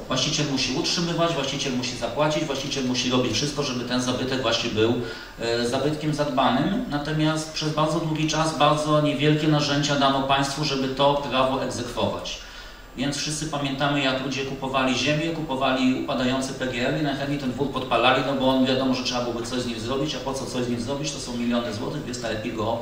Właściciel musi utrzymywać, właściciel musi zapłacić, właściciel musi robić wszystko, żeby ten zabytek właśnie był e, zabytkiem zadbanym. Natomiast przez bardzo długi czas bardzo niewielkie narzędzia dano państwu, żeby to prawo egzekwować. Więc wszyscy pamiętamy, jak ludzie kupowali ziemię, kupowali upadające PGR i najchętniej ten dwór podpalali, no bo on wiadomo, że trzeba byłoby coś z nim zrobić, a po co coś z nim zrobić, to są miliony złotych, więc lepiej go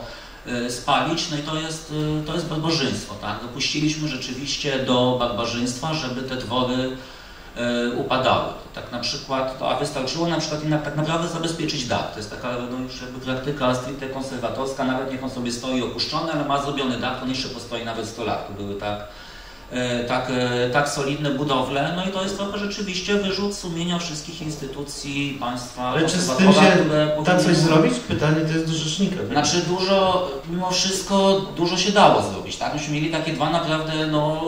y, spalić, no i to jest, y, to jest barbarzyństwo, tak? Dopuściliśmy rzeczywiście do barbarzyństwa, żeby te dwory y, upadały. Tak na przykład, to, a wystarczyło na przykład tak naprawdę zabezpieczyć dach. To jest taka no już jakby praktyka stricte konserwatorska, nawet niech on sobie stoi opuszczony, ale ma zrobiony dach, to jeszcze postoi nawet 100 lat. To były tak E, tak, e, tak solidne budowle. No i to jest trochę rzeczywiście wyrzut sumienia wszystkich instytucji państwa. Ale czy z tym się da coś zrobić? Pytanie to jest do rzecznika. Tak? Znaczy dużo, mimo wszystko dużo się dało zrobić. Tak? Myśmy mieli takie dwa naprawdę no,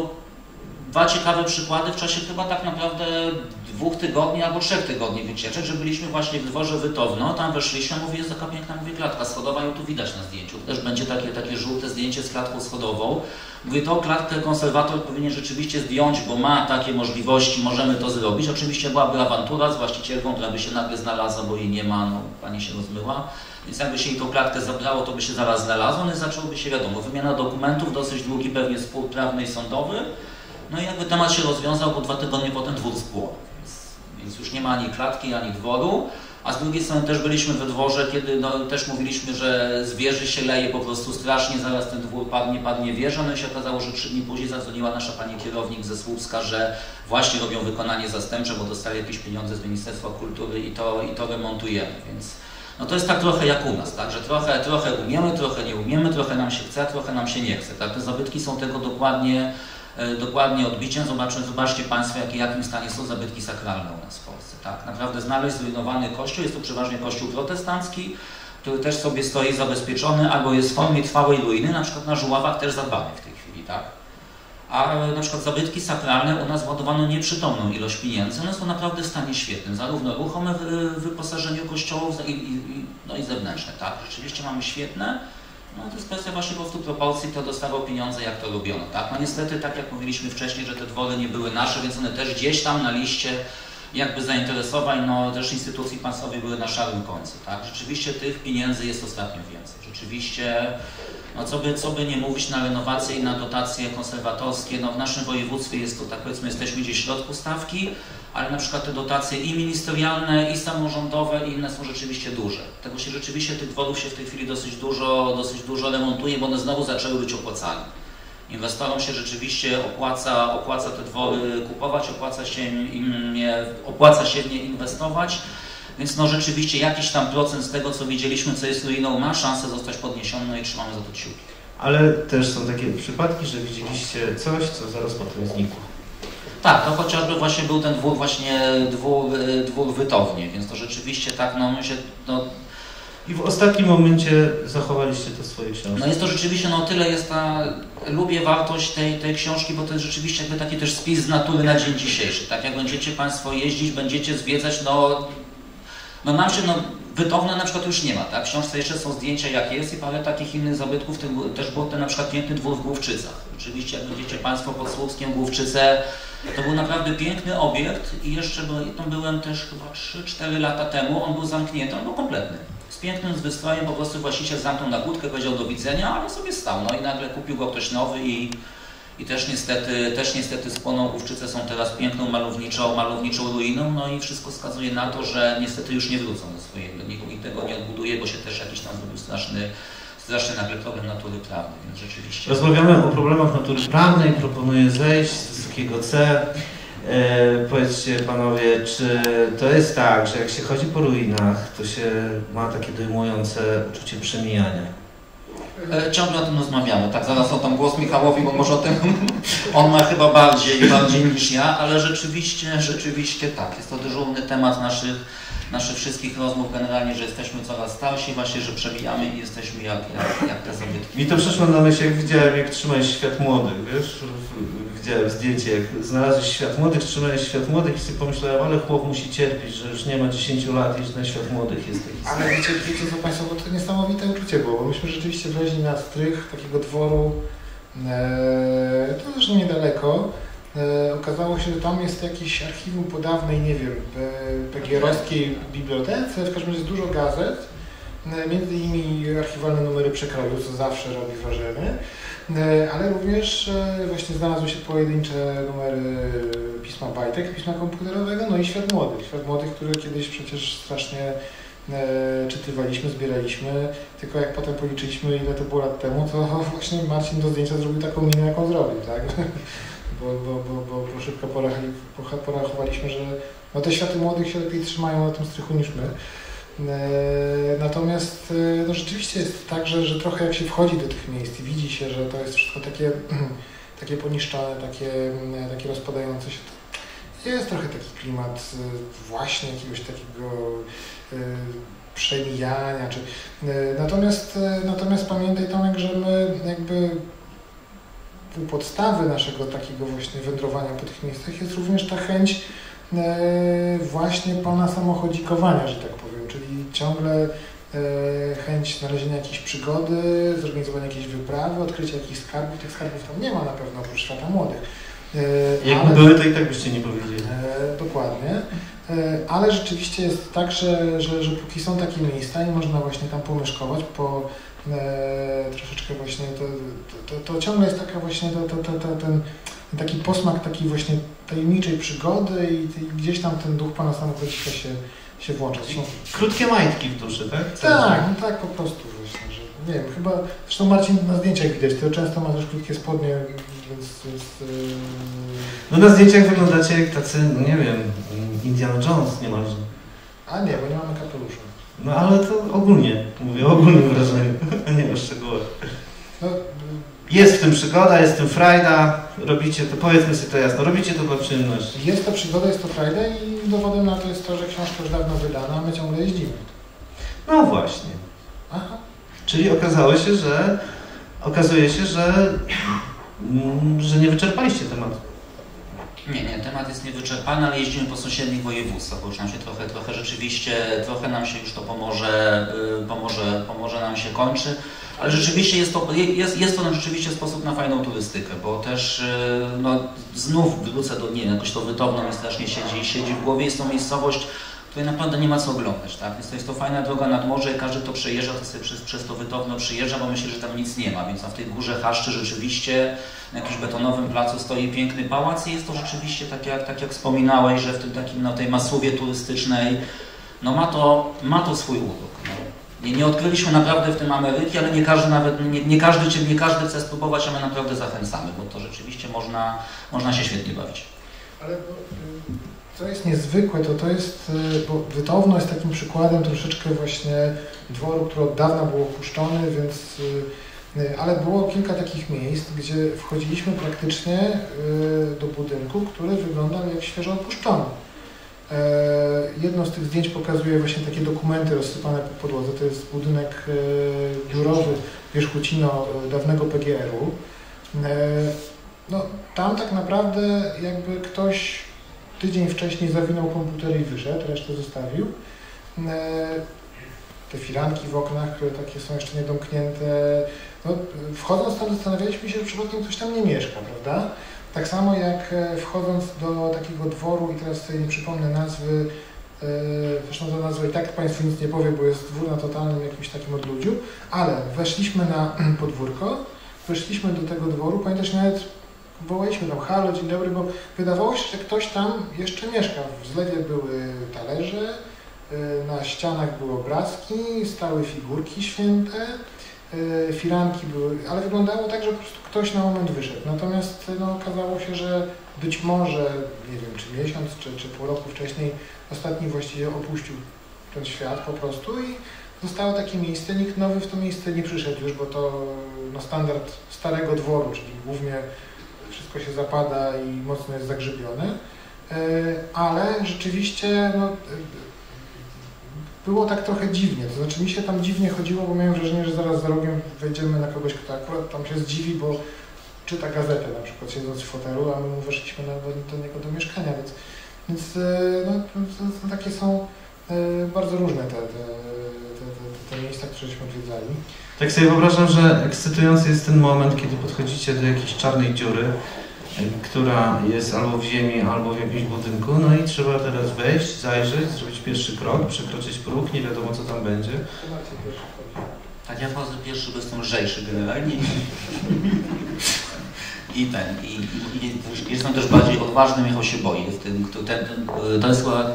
dwa ciekawe przykłady w czasie chyba tak naprawdę dwóch tygodni albo trzech tygodni wycieczek, że byliśmy właśnie w dworze Wytowno, tam weszliśmy, mówię, jest taka piękna mówię, klatka schodowa, ją tu widać na zdjęciu. Też będzie takie, takie żółte zdjęcie z klatką schodową. Mówię, tą klatkę konserwator powinien rzeczywiście zdjąć, bo ma takie możliwości, możemy to zrobić. Oczywiście byłaby awantura z właścicielką, która by się nagle znalazła, bo jej nie ma, no pani się rozmyła. Więc jakby się jej tą klatkę zabrało, to by się zaraz znalazło, no i zaczęłoby się, wiadomo, wymiana dokumentów, dosyć długi pewnie spór prawny i sądowy. No i jakby temat się rozwiązał, bo dwa tygodnie potem dwór spłonął. Więc, już nie ma ani klatki, ani dworu. A z drugiej strony też byliśmy we dworze, kiedy no, też mówiliśmy, że z wieży się leje po prostu strasznie, zaraz ten dwór padnie, padnie wieża. No i się okazało, że trzy dni później zadzwoniła nasza pani kierownik ze Słupska, że właśnie robią wykonanie zastępcze, bo dostali jakieś pieniądze z Ministerstwa Kultury i to, i to remontujemy. Więc no to jest tak trochę jak u nas, tak? że trochę, trochę umiemy, trochę nie umiemy, trochę nam się chce, trochę nam się nie chce. Tak? Te zabytki są tego dokładnie dokładnie odbiciem. Zobaczcie, zobaczcie Państwo, w jakim stanie są zabytki sakralne u nas w Polsce. Tak? Naprawdę znaleźć zrujnowany kościół, jest to przeważnie kościół protestancki, który też sobie stoi zabezpieczony albo jest w formie trwałej ruiny, na przykład na Żuławach też zadbany w tej chwili. Tak? A na przykład zabytki sakralne u nas władowano nieprzytomną ilość pieniędzy, one są naprawdę w stanie świetnym, zarówno ruchome w wyposażeniu kościołów i, i, no i zewnętrzne. Tak? Rzeczywiście mamy świetne, no to jest kwestia właśnie po prostu proporcji, kto dostawał pieniądze, jak to robiono. Tak? No niestety, tak jak mówiliśmy wcześniej, że te dwory nie były nasze, więc one też gdzieś tam na liście jakby zainteresowań, no też instytucji państwowych były na szarym końcu. Tak? Rzeczywiście tych pieniędzy jest ostatnio więcej. Rzeczywiście, no co by, co by nie mówić na renowacje i na dotacje konserwatorskie, no w naszym województwie jest to, tak powiedzmy, jesteśmy gdzieś w środku stawki, ale na przykład te dotacje i ministerialne, i samorządowe, i inne są rzeczywiście duże. Tego się rzeczywiście, tych dworów się w tej chwili dosyć dużo, dosyć dużo remontuje, bo one znowu zaczęły być opłacalne. Inwestorom się rzeczywiście opłaca, opłaca te dwory kupować, opłaca się, im opłaca się w nie inwestować, więc no rzeczywiście jakiś tam procent z tego, co widzieliśmy, co jest ruiną, ma szansę zostać podniesiony no i trzymamy za to kciuki. Ale też są takie przypadki, że widzieliście coś, co zaraz potem znikło. Tak, to chociażby właśnie był ten dwór właśnie dwór, dwór wytownie, więc to rzeczywiście tak, no my się, no, i w ostatnim momencie zachowaliście to swoje książki. No jest to rzeczywiście, no tyle jest ta, lubię wartość tej, tej książki, bo to jest rzeczywiście jakby taki też spis z natury na dzień dzisiejszy. Tak jak będziecie Państwo jeździć, będziecie zwiedzać, no, no nam się, no Wytowne na przykład już nie ma, tak? W książce jeszcze są zdjęcia jak jest i parę takich innych zabytków, też był ten na przykład piękny dwór w Główczycach. Oczywiście jak będziecie Państwo pod Słupskiem, Główczyce, to był naprawdę piękny obiekt i jeszcze tam byłem też chyba 3-4 lata temu, on był zamknięty, on był kompletny. Z pięknym z wystrojem, po prostu właściciel zamknął na kłódkę, powiedział do widzenia, ale sobie stał. No i nagle kupił go ktoś nowy i, i też niestety, też niestety spłoną Główczyce są teraz piękną, malowniczą, malowniczą ruiną, no i wszystko wskazuje na to, że niestety już nie wrócą do swojego, nikt tego nie odbuduje, bo się też jakiś tam zrobił straszny straszny nagle problem natury prawnej, więc rzeczywiście... Rozmawiamy o problemach natury prawnej, proponuję zejść z wysokiego C. E, powiedzcie panowie, czy to jest tak, że jak się chodzi po ruinach, to się ma takie dojmujące uczucie przemijania? E, ciągle o tym rozmawiamy, tak, zaraz oddam głos Michałowi, bo może o tym on ma chyba bardziej, bardziej niż ja, ale rzeczywiście, rzeczywiście tak, jest to dyżurny temat naszych, naszych wszystkich rozmów generalnie, że jesteśmy coraz starsi, właśnie, że przebijamy i jesteśmy jak, jak, jak te zabytki. Mi to przyszło na myśl, jak widziałem, jak trzymałeś świat młodych, wiesz? Widziałem zdjęcie, jak znalazłeś świat młodych, trzymałeś świat młodych i sobie pomyślałem, ale chłop musi cierpieć, że już nie ma 10 lat i że ten świat młodych jest taki Ale wiecie, wiecie co Państwo, bo to niesamowite uczucie było, bo myśmy rzeczywiście wleźli na strych takiego dworu, e, to zresztą niedaleko. E, okazało się, że tam jest jakieś archiwum po dawnej, nie wiem, PGR-owskiej bibliotece, w każdym razie jest dużo gazet, e, między innymi archiwalne numery przekroju, co zawsze robi wrażenie, e, ale również właśnie znalazły się pojedyncze numery pisma Bajtek, pisma komputerowego, no i Świat Młodych. Świat Młodych, który kiedyś przecież strasznie czytywaliśmy, zbieraliśmy, tylko jak potem policzyliśmy ile to było lat temu, to właśnie Marcin do zdjęcia zrobił taką minę, jaką zrobił, tak? Bo, bo, bo, bo, szybko porachowaliśmy, że no te światy młodych się lepiej trzymają na tym strychu niż my. E, Natomiast e, no rzeczywiście jest tak, że, że trochę jak się wchodzi do tych miejsc i widzi się, że to jest wszystko takie, takie poniszczone, takie, mm, takie rozpadające się, jest trochę taki klimat e, właśnie jakiegoś takiego e, przemijania. Czy, e, natomiast, e, natomiast pamiętaj Tomek, że my jakby u podstawy naszego takiego właśnie wędrowania po tych miejscach jest również ta chęć e, właśnie pana samochodzikowania, że tak powiem, czyli ciągle e, chęć znalezienia jakiejś przygody, zorganizowania jakiejś wyprawy, odkrycia jakichś skarbów. Tych skarbów tam nie ma na pewno oprócz świata młodych. E, Jakby ale- były, to i tak byście nie powiedzieli. Dokładnie. Ale rzeczywiście jest tak, że, że, że póki są takie miejsca i można właśnie tam pomieszkować, po troszeczkę właśnie to, to, to, to ciągle jest taka właśnie ten taki posmak takiej właśnie tajemniczej przygody i, i gdzieś tam ten duch pana samochodzika się, się włącza. Zresztą, Krótkie majtki w duszy, tak? tak, no tak po prostu właśnie, że nie wiem, chyba, zresztą Marcin na zdjęciach widać, to często ma też krótkie spodnie, więc, więc yy, No na zdjęciach wyglądacie jak tacy, no nie wiem, Indiana Jones niemalże. a nie, bo nie mamy kapelusza. No ale to ogólnie, mówię o ogólnym wrażeniu, a nie o szczegółach. No, Jest w tym przygoda, jest w tym frajda, robicie to, powiedzmy sobie to jasno, robicie to dla przyjemności. Jest to przygoda, jest to frajda i dowodem na to jest to, że książka już dawno wydana, a my ciągle jeździmy. No właśnie. Aha. Czyli okazało się, że okazuje się, że, mm, że nie wyczerpaliście tematu. Nie, nie, temat jest niewyczerpany, ale jeździmy po sąsiednich województwach, bo już nam się trochę, trochę rzeczywiście, trochę nam się już to pomoże, y, pomoże, pomoże nam się kończy, ale rzeczywiście jest to, jest, jest to rzeczywiście sposób na fajną turystykę, bo też y, no, znów wrócę do, nie wiem, jakoś to wytowno mi strasznie siedzi, siedzi w głowie, jest to miejscowość, której naprawdę nie ma co oglądać, tak? Więc to jest to fajna droga nad morze i każdy, kto przejeżdża, to sobie przez, przez to wytowno przyjeżdża, bo myśli, że tam nic nie ma, więc w tej górze Haszczy rzeczywiście na jakimś betonowym placu stoi piękny pałac i jest to rzeczywiście tak jak, tak jak wspominałeś, że w tym takim, no, tej masłowie turystycznej, no ma to, ma to swój urok. No. Nie, nie odkryliśmy naprawdę w tym Ameryki, ale nie każdy nawet, nie, nie, każdy, nie każdy chce spróbować, a my naprawdę zachęcamy, bo to rzeczywiście można, można się świetnie bawić. Ale y, co jest niezwykłe, to to jest, y, bo Wytowno jest takim przykładem troszeczkę właśnie dworu, który od dawna był opuszczony, więc, y, y, ale było kilka takich miejsc, gdzie wchodziliśmy praktycznie do budynku, który wyglądał jak świeżo opuszczony. E, Jedno z tych zdjęć pokazuje właśnie takie dokumenty rozsypane po podłodze. To jest budynek biurowy Wierzchucino dawnego PGR-u. E, No, tam tak naprawdę jakby ktoś tydzień wcześniej zawinął komputer i wyszedł, resztę zostawił. E, Te firanki w oknach, które takie są jeszcze niedomknięte. No, wchodząc tam zastanawialiśmy się, że przypadkiem ktoś tam nie mieszka, prawda? Tak samo jak e, wchodząc do takiego dworu, i teraz sobie nie przypomnę nazwy, e, zresztą za nazwę i tak Państwu nic nie powiem, bo jest dwór na totalnym jakimś takim odludziu, ale weszliśmy na podwórko, weszliśmy do tego dworu, pamiętasz, nawet wołaliśmy tam halo, dzień dobry, bo wydawało się, że ktoś tam jeszcze mieszka. W zlewie były talerze, e, na ścianach były obrazki, stały figurki święte, e, firanki były, ale wyglądało tak, że po prostu ktoś na moment wyszedł. Natomiast no, okazało się, że być może, nie wiem, czy miesiąc, czy, czy pół roku wcześniej ostatni właściwie opuścił ten świat po prostu i zostało takie miejsce, nikt nowy w to miejsce nie przyszedł już, bo to no, standard starego dworu, czyli głównie wszystko się zapada i mocno jest zagrzybione, e, ale rzeczywiście no, e, było tak trochę dziwnie, to znaczy mi się tam dziwnie chodziło, bo miałem wrażenie, że zaraz za rogiem wejdziemy na kogoś, kto akurat tam się zdziwi, bo czyta gazetę na przykład siedząc w fotelu, a my mu weszliśmy do, do niego do mieszkania, więc, więc e, no, takie są bardzo różne te, te, te, miejsca, które żeśmy odwiedzali. Tak sobie wyobrażam, że ekscytujący jest ten moment, kiedy podchodzicie do jakiejś czarnej dziury, która jest albo w ziemi, albo w jakimś budynku, no i trzeba teraz wejść, zajrzeć, zrobić pierwszy krok, przekroczyć próg, nie wiadomo co tam będzie. Tak, ja wchodzę pierwszy, bo jestem lżejszy generalnie. I ten, i, i, i jestem też bardziej odważny, Michał się boi. Ten, ten, ten, to jest chyba...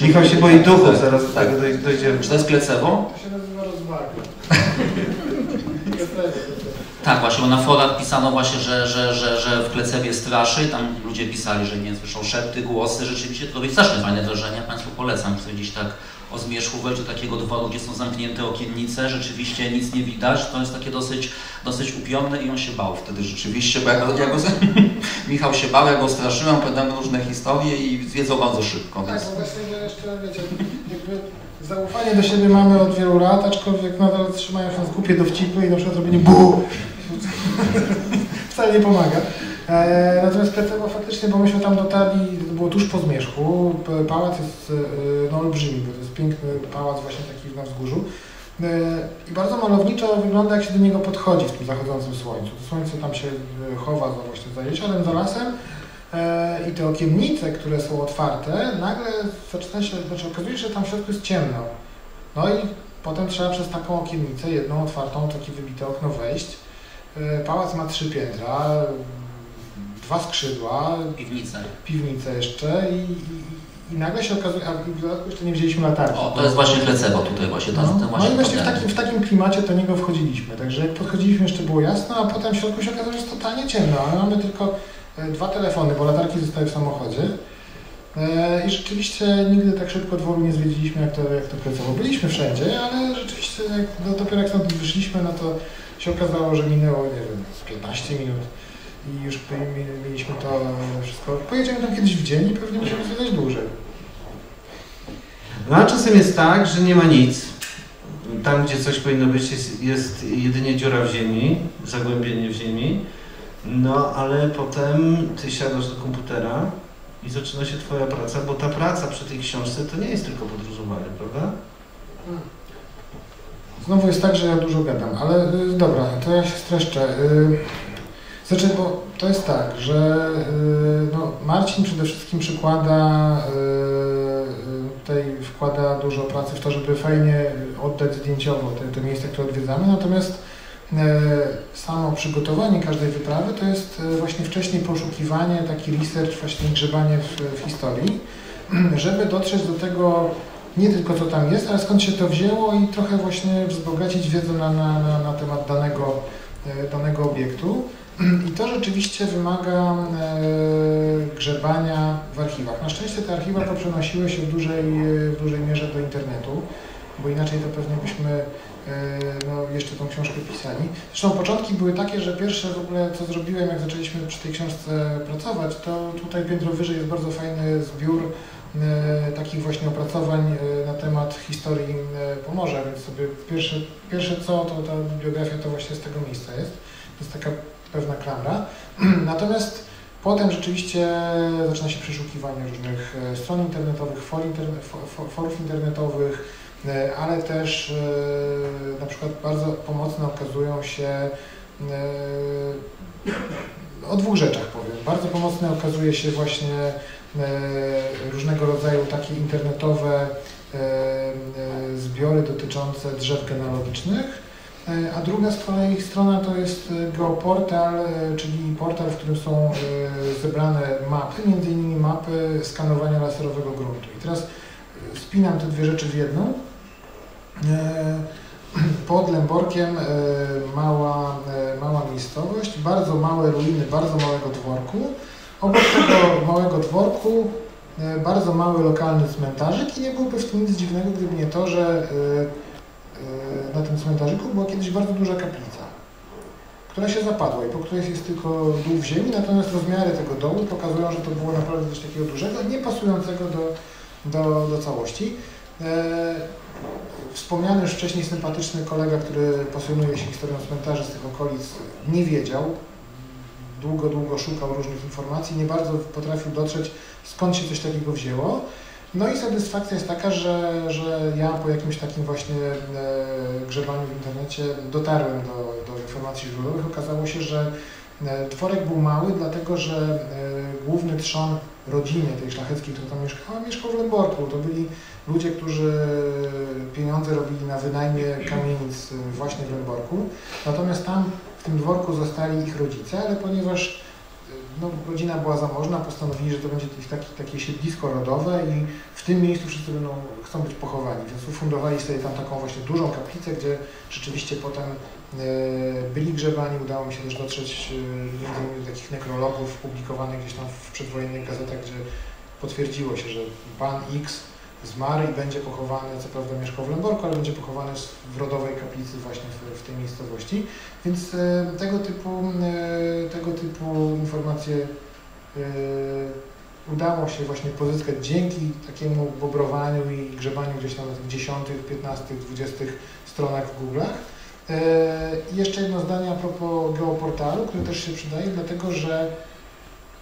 Michał się boi duchów, zaraz do tak. tego dojdziemy. Czy to jest klecewo? To się nazywa rozwaga. Tak, właśnie, bo na forach pisano właśnie, że, że, że, że w Klecewie straszy, tam ludzie pisali, że nie słyszą szepty, głosy, rzeczywiście to robi strasznie fajne wrażenie, Państwu polecam, chcę gdzieś tak o zmierzchu wejść do takiego dworu, gdzie są zamknięte okiennice, rzeczywiście nic nie widać, to jest takie dosyć, dosyć upiorne i on się bał wtedy rzeczywiście, bo ja go, ja go Michał się bał, ja go straszyłem, opowiadałem różne historie i zwiedzał bardzo szybko. Tak, właśnie jeszcze, wiecie, jakby zaufanie do siebie mamy od wielu lat, aczkolwiek nadal trzymają się głupie dowcipy i na przykład robienie bu wcale nie pomaga. E, natomiast Kretowo faktycznie, bo myśmy tam dotarli, było tuż po zmierzchu, pałac jest e, no, olbrzymi, bo to jest piękny pałac właśnie taki na wzgórzu. E, I bardzo malowniczo wygląda, jak się do niego podchodzi w tym zachodzącym słońcu. Słońce tam się chowa właśnie za jeziorem, za lasem i te okiennice, które są otwarte, nagle zaczyna się, znaczy okazuje się, że tam w środku jest ciemno. No i potem trzeba przez taką okiennicę, jedną otwartą, takie wybite okno wejść. E, pałac ma trzy piętra, dwa skrzydła, piwnice, piwnice jeszcze i, i, i nagle się okazuje, a w dodatku jeszcze nie wzięliśmy latarki. O, to jest właśnie Klecewo tutaj właśnie. No, właśnie no i właśnie w takim, w takim klimacie do niego wchodziliśmy, także jak podchodziliśmy jeszcze było jasno, a potem w środku się okazało, że jest totalnie ciemno, ale mamy tylko e, dwa telefony, bo latarki zostały w samochodzie. E, I rzeczywiście nigdy tak szybko dworu nie zwiedziliśmy, jak to, jak to Klecewo. Byliśmy wszędzie, ale rzeczywiście jak, no, dopiero jak stąd wyszliśmy, no to się okazało, że minęło, nie wiem, 15 minut i już mieliśmy to wszystko. Pojedziemy tam kiedyś w dzień i pewnie musimy zwiedzać dłużej. No a czasem jest tak, że nie ma nic. Tam, gdzie coś powinno być, jest, jest jedynie dziura w ziemi, zagłębienie w ziemi. No, ale potem ty siadasz do komputera i zaczyna się twoja praca, bo ta praca przy tej książce to nie jest tylko podróżowanie, prawda? Znowu jest tak, że ja dużo gadam, ale y, dobra, to ja się streszczę. Y, znaczy, bo to jest tak, że y, no, Marcin przede wszystkim przykłada, tutaj wkłada dużo pracy w to, żeby fajnie oddać zdjęciowo te, te miejsca, które odwiedzamy, natomiast samo przygotowanie każdej wyprawy to jest właśnie wcześniej poszukiwanie, taki research, właśnie grzebanie w, w historii, żeby dotrzeć do tego, nie tylko co tam jest, ale skąd się to wzięło i trochę właśnie wzbogacić wiedzę na, na, na, temat danego, e, danego obiektu. I to rzeczywiście wymaga e, grzebania w archiwach. Na szczęście te archiwa poprzenosiły się w dużej, w dużej mierze do internetu, bo inaczej to pewnie byśmy e, no, jeszcze tą książkę pisali. Zresztą początki były takie, że pierwsze w ogóle co zrobiłem, jak zaczęliśmy przy tej książce pracować, to tutaj piętro wyżej jest bardzo fajny zbiór E, takich właśnie opracowań e, na temat historii e, Pomorza, więc sobie pierwsze, pierwsze co, to ta biografia to właśnie z tego miejsca jest. To jest taka pewna klamra. Natomiast potem rzeczywiście zaczyna się przeszukiwanie różnych stron internetowych, for interne, for, forów internetowych, ale też na przykład bardzo pomocne okazują się o dwóch rzeczach powiem. Bardzo pomocne okazuje się właśnie E, różnego rodzaju takie internetowe e, e, zbiory dotyczące drzew genealogicznych. A druga z kolei strona to jest geoportal, czyli portal, w którym są zebrane mapy, między innymi mapy skanowania laserowego gruntu. I teraz spinam te dwie rzeczy w jedną. Pod Lęborkiem mała, mała miejscowość, bardzo małe ruiny bardzo małego dworku, Obok tego małego dworku e, bardzo mały lokalny cmentarzyk i nie byłby w tym nic dziwnego, gdyby nie to, że na tym cmentarzyku była kiedyś bardzo duża kaplica, która się zapadła i po której jest tylko dół w ziemi, natomiast rozmiary tego dołu pokazują, że to było naprawdę coś takiego dużego, nie pasującego do, do, do całości. E, wspomniany już wcześniej sympatyczny kolega, który pasjonuje się historią cmentarzy z tych okolic, nie wiedział. Długo, długo szukał różnych informacji, nie bardzo potrafił dotrzeć, skąd się coś takiego wzięło. No i satysfakcja jest taka, że, że ja po jakimś takim właśnie e, grzebaniu w internecie dotarłem do, do informacji źródłowych. Okazało się, że e, Tworek był mały, dlatego że e, główny trzon rodzinie tej szlacheckiej, która tam mieszkała, mieszkał w Lęborku. To byli ludzie, którzy pieniądze robili na wynajmie kamienic właśnie w Lęborku. Natomiast tam w tym dworku zostali ich rodzice, ale ponieważ no, rodzina była zamożna, postanowili, że to będzie taki, takie siedlisko rodowe i w tym miejscu wszyscy będą, chcą być pochowani, więc ufundowali sobie tam taką właśnie dużą kaplicę, gdzie rzeczywiście potem e, byli grzebani, udało mi się też dotrzeć e, do takich nekrologów publikowanych gdzieś tam w przedwojennych gazetach, gdzie potwierdziło się, że pan X zmarł i będzie pochowany, co prawda mieszkał w Lęborku, ale będzie pochowany w rodowej kaplicy właśnie w, w tej miejscowości. Więc e, tego typu, e, tego typu informacje e, udało się właśnie pozyskać dzięki takiemu bobrowaniu i grzebaniu gdzieś tam na tych 10, 15, 20 stronach w Google'ach. I jeszcze jedno zdanie a propos geoportalu, który też się przydaje, dlatego że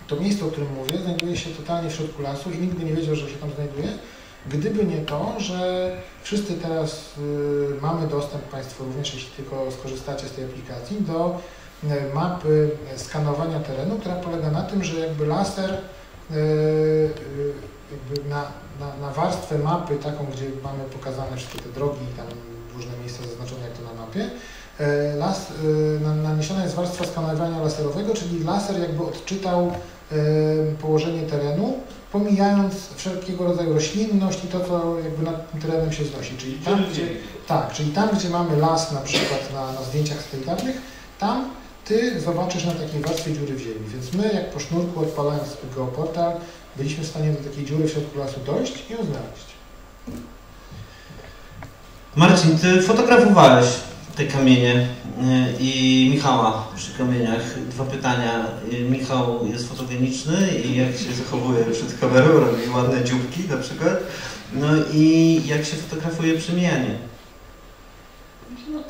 to miejsce, o którym mówię, znajduje się totalnie w środku lasu i nikt by nie wiedział, że się tam znajduje, Gdyby nie to, że wszyscy teraz y, mamy dostęp, Państwo również, jeśli tylko skorzystacie z tej aplikacji, do y, mapy skanowania terenu, która polega na tym, że jakby laser y, jakby na, na, na warstwę mapy, taką, gdzie mamy pokazane wszystkie te drogi tam różne miejsca zaznaczone jak to na mapie, las, naniesiona jest warstwa skanowania laserowego, czyli laser jakby odczytał położenie terenu, pomijając wszelkiego rodzaju roślinność i to, co jakby nad tym terenem się znosi. Czyli tam, gdzie, tak, czyli tam, gdzie mamy las na przykład na, na zdjęciach satelitarnych, tam Ty zobaczysz na takiej warstwie dziury w ziemi. Więc my, jak po sznurku odpalając geoportal, byliśmy w stanie do takiej dziury w środku lasu dojść i ją znaleźć. Marcin, Ty fotografowałeś te kamienie y, i Michała przy kamieniach. Dwa pytania. Y, Michał jest fotogeniczny i jak się zachowuje przed kamerą, robi ładne dzióbki na przykład. No i jak się fotografuje przy mianie. No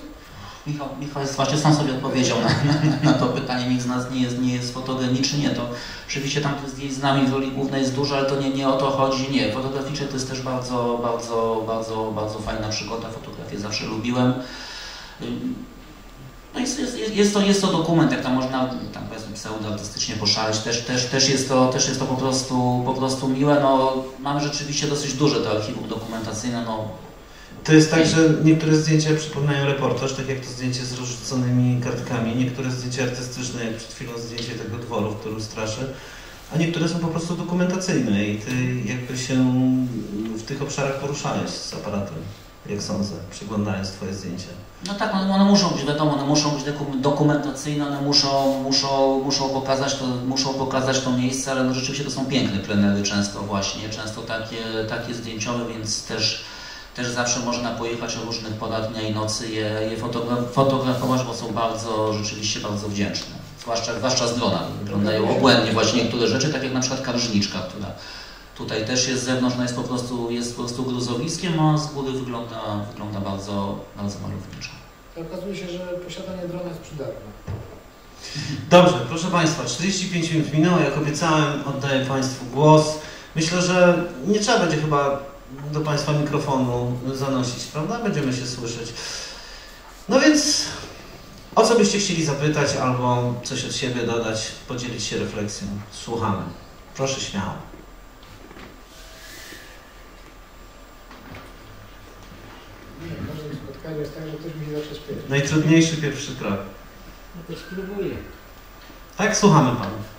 Michał, Michał jest, właśnie sam sobie odpowiedział na, na, na, to pytanie. Nikt z nas nie jest, nie jest fotogeniczny. To oczywiście tam zdjęć z nami w roli głównej jest dużo, ale to nie, nie o to chodzi. Nie, fotograficznie to jest też bardzo, bardzo, bardzo, bardzo fajna przygoda. Fotografię zawsze lubiłem. No jest, jest, jest, to, jest to dokument, jak tam można tam powiedzmy pseudoartystycznie poszaleć, też, też, też, jest to, też jest to po prostu, po prostu miłe. No, mamy rzeczywiście dosyć duże to archiwum dokumentacyjne. No. To jest tak, że niektóre zdjęcia przypominają reportaż, tak jak to zdjęcie z rozrzuconymi kartkami, niektóre zdjęcia artystyczne, jak przed chwilą zdjęcie tego dworu, w którym straszy, a niektóre są po prostu dokumentacyjne i ty jakby się w tych obszarach poruszałeś z aparatem, jak sądzę, przeglądając twoje zdjęcia. No tak, one, one, muszą być, wiadomo, one muszą być dokumentacyjne, one muszą, muszą, muszą, pokazać to, muszą pokazać to miejsce, ale no rzeczywiście to są piękne plenery często właśnie, często takie, takie zdjęciowe, więc też, też zawsze można pojechać o różnych porach dnia i nocy je, je fotografować, bo są bardzo, rzeczywiście bardzo wdzięczne. Zwłaszcza, zwłaszcza z drona. Wyglądają obłędnie właśnie niektóre rzeczy, tak jak na przykład karżniczka, która Tutaj też jest z zewnątrz, ona jest po prostu, jest po prostu gruzowiskiem, a z góry wygląda, wygląda bardzo, bardzo malowniczo. Okazuje się, że posiadanie drona jest przydatne. Dobrze, proszę Państwa, 45 minut minęło, jak obiecałem, oddaję Państwu głos. Myślę, że nie trzeba będzie chyba do Państwa mikrofonu zanosić, prawda? Będziemy się słyszeć. No więc, o co byście chcieli zapytać albo coś od siebie dodać, podzielić się refleksją? Słuchamy. Proszę śmiało. spotkaniu jest tak, że ktoś musi. Najtrudniejszy pierwszy krok. No to spróbuję. Tak, słuchamy Pana.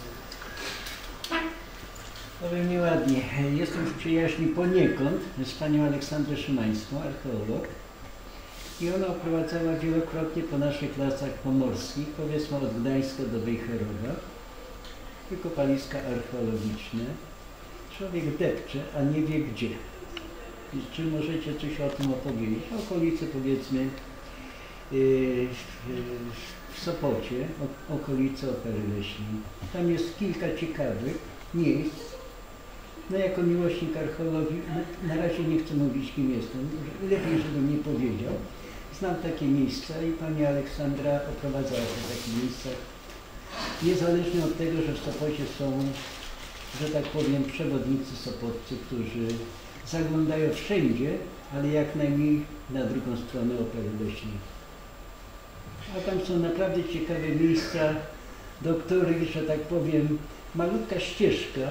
Powiem nieładnie. Jestem w przyjaźni poniekąd z panią Aleksandrą Szymańską, archeolog. I ona oprowadzała wielokrotnie po naszych lasach pomorskich, powiedzmy od Gdańska do Wejherowa, wykopaliska archeologiczne. Człowiek depcze, a nie wie gdzie. czy możecie coś o tym opowiedzieć? Okolice powiedzmy yy, w Sopocie, okolice Opery Leśnej. Tam jest kilka ciekawych miejsc. No jako miłośnik archeologii, no, na razie nie chcę mówić kim jestem, lepiej żebym nie powiedział. Znam takie miejsca i pani Aleksandra oprowadzała po takich miejscach. Niezależnie od tego, że w Sopocie są, że tak powiem, przewodnicy sopotcy, którzy zaglądają wszędzie, ale jak najmniej na drugą stronę opery leśnej. A tam są naprawdę ciekawe miejsca, do których, że tak powiem, malutka ścieżka,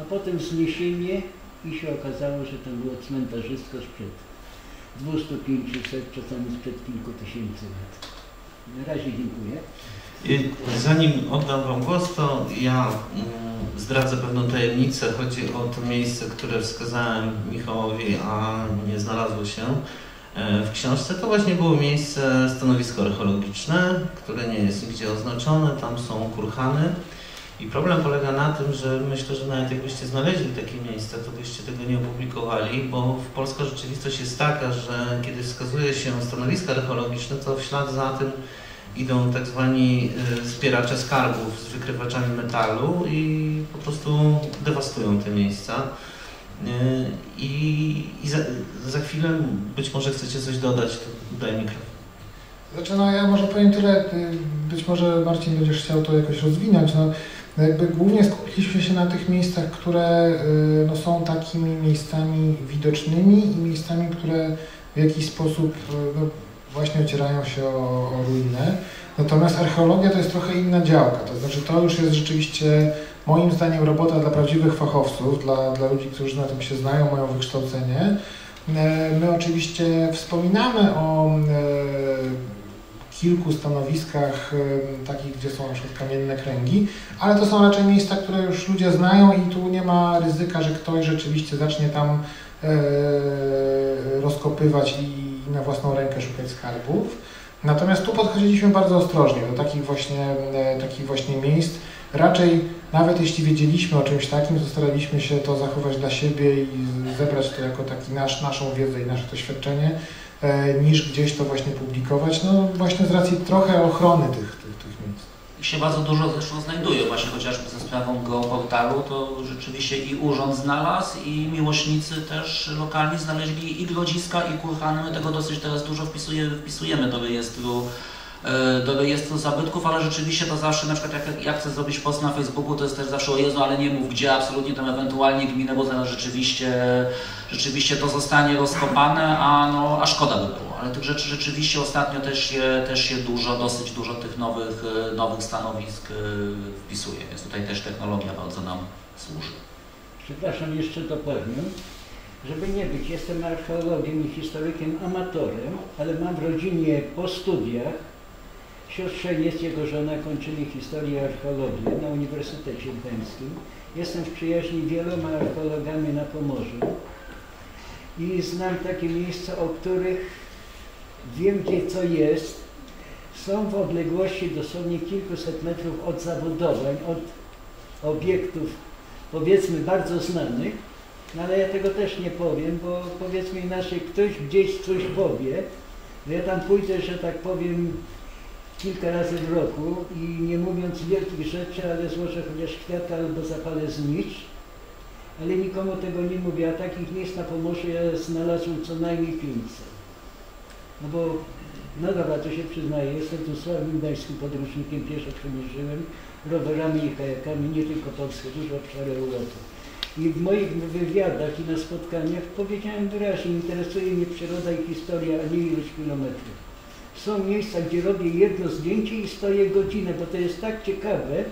a potem zniesienie i się okazało, że to było cmentarzystko sprzed 200, 500, czasami sprzed kilku tysięcy lat. Na razie dziękuję. Zanim oddam Wam głos, to ja mm, zdradzę pewną tajemnicę. Chodzi o to miejsce, które wskazałem Michałowi, a nie znalazło się e, w książce. To właśnie było miejsce, stanowisko archeologiczne, które nie jest nigdzie oznaczone. Tam są kurhany. I problem polega na tym, że myślę, że nawet jakbyście znaleźli takie miejsca, to byście tego nie opublikowali, bo w polska rzeczywistość jest taka, że kiedy wskazuje się stanowiska archeologiczne, to w ślad za tym idą tak zwani y, zbieracze skarbów z wykrywaczami metalu i po prostu dewastują te miejsca. Y, I, i za, za, chwilę być może chcecie coś dodać, to daj mikrofon. Znaczy, no ja może powiem tyle, y, być może Marcin będziesz chciał to jakoś rozwinąć. No, no jakby głównie skupiliśmy się na tych miejscach, które no, są takimi miejscami widocznymi i miejscami, które w jakiś sposób no, właśnie ocierają się o, o. Natomiast archeologia to jest trochę inna działka, to znaczy to już jest rzeczywiście moim zdaniem robota dla prawdziwych fachowców, dla, dla ludzi, którzy na tym się znają, mają wykształcenie. E, my oczywiście wspominamy o kilku stanowiskach e, takich, gdzie są na przykład kamienne kręgi, ale to są raczej miejsca, które już ludzie znają i tu nie ma ryzyka, że ktoś rzeczywiście zacznie tam rozkopywać i na własną rękę szukać skarbów. Natomiast tu podchodziliśmy bardzo ostrożnie do takich właśnie, e, takich właśnie miejsc. Raczej nawet jeśli wiedzieliśmy o czymś takim, to staraliśmy się to zachować dla siebie i zebrać to jako taki nasz, naszą wiedzę i nasze doświadczenie, e, niż gdzieś to właśnie publikować, no właśnie z racji trochę ochrony tych, tych, tych miejsc. Się bardzo dużo zresztą znajduje, właśnie chociażby ze sprawą geoportalu, to rzeczywiście i urząd znalazł i miłośnicy też lokalni znaleźli i grodziska i kurhany, my tego dosyć teraz dużo wpisujemy, wpisujemy do rejestru e, do rejestru zabytków, ale rzeczywiście to zawsze, na przykład jak, chcę zrobić post na Facebooku, to jest też zawsze o Jezu, ale nie mów gdzie, absolutnie tam ewentualnie gminę, bo zaraz rzeczywiście, rzeczywiście to zostanie rozkopane, a, no, a szkoda by było ale tych rzeczy rzeczywiście ostatnio też się, też się dużo, dosyć dużo tych nowych, e, nowych stanowisk e, wpisuje, więc tutaj też technologia bardzo nam służy. Przepraszam, jeszcze to powiem. Żeby nie być, jestem archeologiem i historykiem amatorem, ale mam w rodzinie po studiach, siostrze jest jego żona, kończyli historię i archeologię na Uniwersytecie Gdańskim. Jestem w przyjaźni wieloma archeologami na Pomorzu i znam takie miejsca, o których wiem gdzie co jest, są w odległości dosłownie kilkuset metrów od zabudowań, od obiektów powiedzmy bardzo znanych, no ale ja tego też nie powiem, bo powiedzmy inaczej, ktoś gdzieś coś powie, że ja tam pójdę, że tak powiem, kilka razy w roku i nie mówiąc wielkich rzeczy, ale złożę chociaż kwiat albo zapalę znicz, ale nikomu tego nie mówię, a takich miejsc na Pomorzu ja znalazłem co najmniej 500. No bo, no dobra, to się przyznaję, jestem tu sławnym gdańskim podróżnikiem, pieszo przemierzyłem rowerami i kajakami, nie tylko Polskę, dużo obszary Europy. I w moich wywiadach i na spotkaniach powiedziałem wyraźnie, interesuje mnie przyroda i historia, a nie ilość kilometrów. Są miejsca, gdzie robię jedno zdjęcie i stoję godzinę, bo to jest tak ciekawe,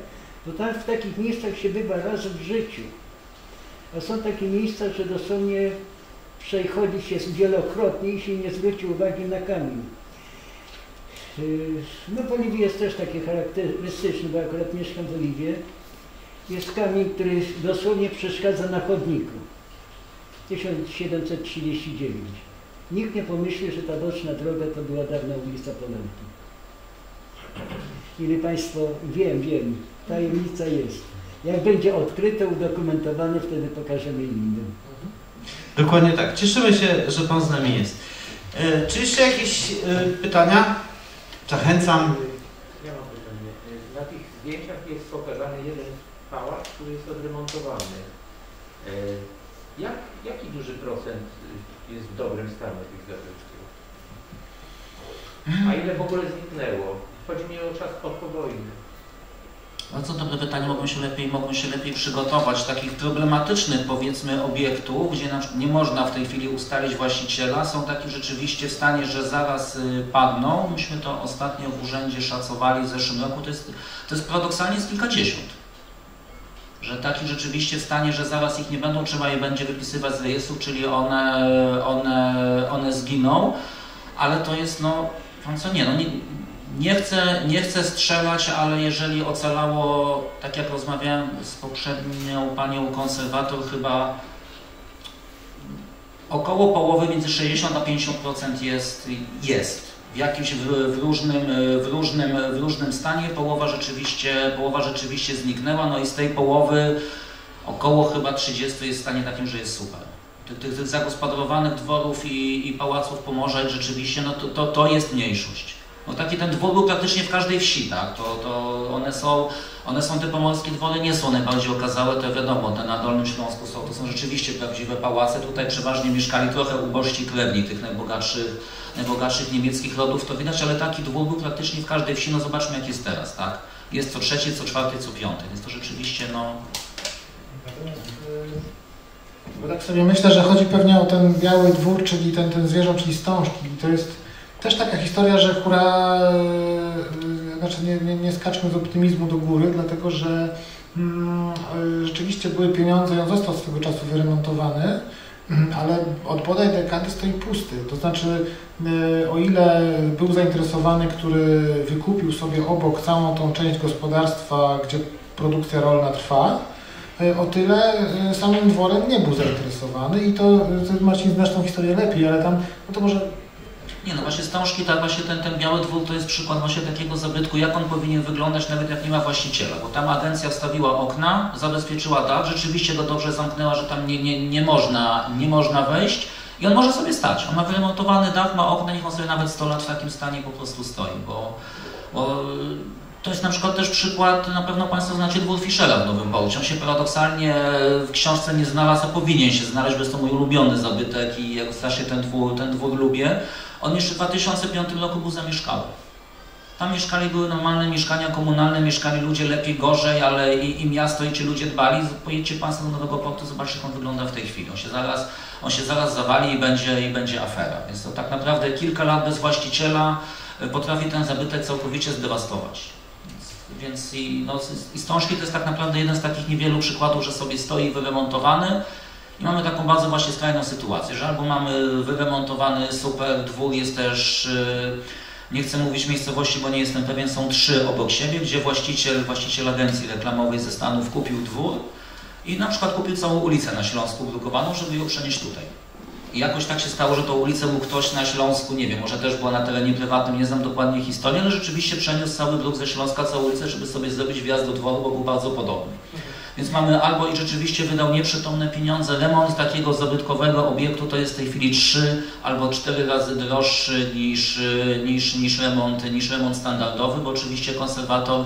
bo tam w takich miejscach się bywa raz w życiu. A są takie miejsca, że dosłownie przechodzi się wielokrotnie i się nie zwróci uwagi na kamień. Yy, no w jest też taki charakterystyczny, bo akurat mieszkam w Oliwie. Jest kamień, który dosłownie przeszkadza na chodniku. 1739. Nikt nie pomyśli, że ta boczna droga to była dawna ulica Polanki. Ili Państwo, wiem, wiem, tajemnica jest. Jak będzie odkryte, udokumentowane, wtedy pokażemy innym. Dokładnie tak. Cieszymy się, że Pan z nami jest. E, czy jeszcze jakieś e, pytania? Zachęcam. Ja mam pytanie. Na tych zdjęciach jest pokazany jeden pałac, który jest odremontowany. E, Jak, jaki duży procent jest w dobrym stanie tych zabytków? A ile w ogóle zniknęło? Chodzi mi o czas podpowojny. Bardzo dobre pytanie, mogą się lepiej, mogą się lepiej przygotować. Takich problematycznych powiedzmy obiektów, gdzie nie można w tej chwili ustalić właściciela, są takie rzeczywiście w stanie, że zaraz y, padną. Myśmy to ostatnio w urzędzie szacowali w zeszłym roku, to jest, to jest paradoksalnie z kilkadziesiąt. Że taki rzeczywiście stanie, że zaraz ich nie będą, trzeba je będzie wypisywać z rejestru, czyli one, one, one zginą, ale to jest no, co nie, no nie, nie chcę, nie chcę strzelać, ale jeżeli ocalało, tak jak rozmawiałem z poprzednią panią konserwator, chyba około połowy, między 60 a 50% jest, jest jakimś w, w, różnym, w, różnym, w różnym stanie. Połowa rzeczywiście, połowa rzeczywiście zniknęła, no i z tej połowy około chyba 30 jest w stanie takim, że jest super. Tych, tych, tych zagospodarowanych dworów i, i pałaców Pomorza rzeczywiście, no to, to, to jest mniejszość. No taki ten dwór był praktycznie w każdej wsi, tak? To, to one są, one są te pomorskie dwory, nie są najbardziej okazałe, to wiadomo, te na Dolnym Śląsku są, to są rzeczywiście prawdziwe pałace. Tutaj przeważnie mieszkali trochę ubożsi krewni tych najbogatszych, najbogatszych niemieckich rodów, to widać, ale taki dwór był praktycznie w każdej wsi, no zobaczmy jak jest teraz, tak? Jest co trzecie, co czwarte, co piąte, więc to rzeczywiście, no... Bo tak sobie myślę, że chodzi pewnie o ten biały dwór, czyli ten, ten zwierząt, czyli stążki. I to jest też taka historia, że hura, yy, znaczy nie, nie, nie skaczmy z optymizmu do góry, dlatego że mm, yy, rzeczywiście były pieniądze on został swego czasu wyremontowany, yy, ale od bodaj dekady stoi pusty. To znaczy, yy, o ile był zainteresowany, który wykupił sobie obok całą tą część gospodarstwa, gdzie produkcja rolna trwa, yy, o tyle samym dworem nie był zainteresowany i to, yy, Marcin znasz tą historię lepiej, ale tam, no to może Nie no, właśnie stążki, tak, właśnie ten, ten biały dwór to jest przykład właśnie takiego zabytku, jak on powinien wyglądać, nawet jak nie ma właściciela, bo tam agencja wstawiła okna, zabezpieczyła dach, rzeczywiście go dobrze zamknęła, że tam nie, nie, nie, można, nie można wejść i on może sobie stać. On ma wyremontowany dach, ma okna, niech on sobie nawet 100 lat w takim stanie po prostu stoi, bo, bo to jest na przykład też przykład, na pewno Państwo znacie dwór Fischera w Nowym Bałcie. On się paradoksalnie w książce nie znalazł, a powinien się znaleźć, bo jest to mój ulubiony zabytek i ja strasznie ten dwór, ten dwór lubię. On jeszcze w 2005 roku był zamieszkały. Tam mieszkali, były normalne mieszkania komunalne, mieszkali ludzie lepiej, gorzej, ale i, i miasto, i ci ludzie dbali. Pojedźcie Państwo do Nowego Portu, zobaczcie jak on wygląda w tej chwili. On się zaraz, on się zaraz zawali i będzie, i będzie afera. Więc to tak naprawdę kilka lat bez właściciela potrafi ten zabytek całkowicie zdewastować. Więc, i, no, i stążki to jest tak naprawdę jeden z takich niewielu przykładów, że sobie stoi wyremontowany, mamy taką bardzo właśnie skrajną sytuację, że albo mamy wyremontowany super dwór, jest też, nie chcę mówić miejscowości, bo nie jestem pewien, są trzy obok siebie, gdzie właściciel, właściciel agencji reklamowej ze Stanów kupił dwór i na przykład kupił całą ulicę na Śląsku brukowaną, żeby ją przenieść tutaj. I jakoś tak się stało, że tą ulicę mógł ktoś na Śląsku, nie wiem, może też była na terenie prywatnym, nie znam dokładnie historii, ale rzeczywiście przeniósł cały bruk ze Śląska, całą ulicę, żeby sobie zrobić wjazd do dworu, bo był bardzo podobny. Więc mamy albo i rzeczywiście wydał nieprzytomne pieniądze. Remont takiego zabytkowego obiektu to jest w tej chwili trzy albo cztery razy droższy niż, niż, niż, remont, niż remont standardowy, bo oczywiście konserwator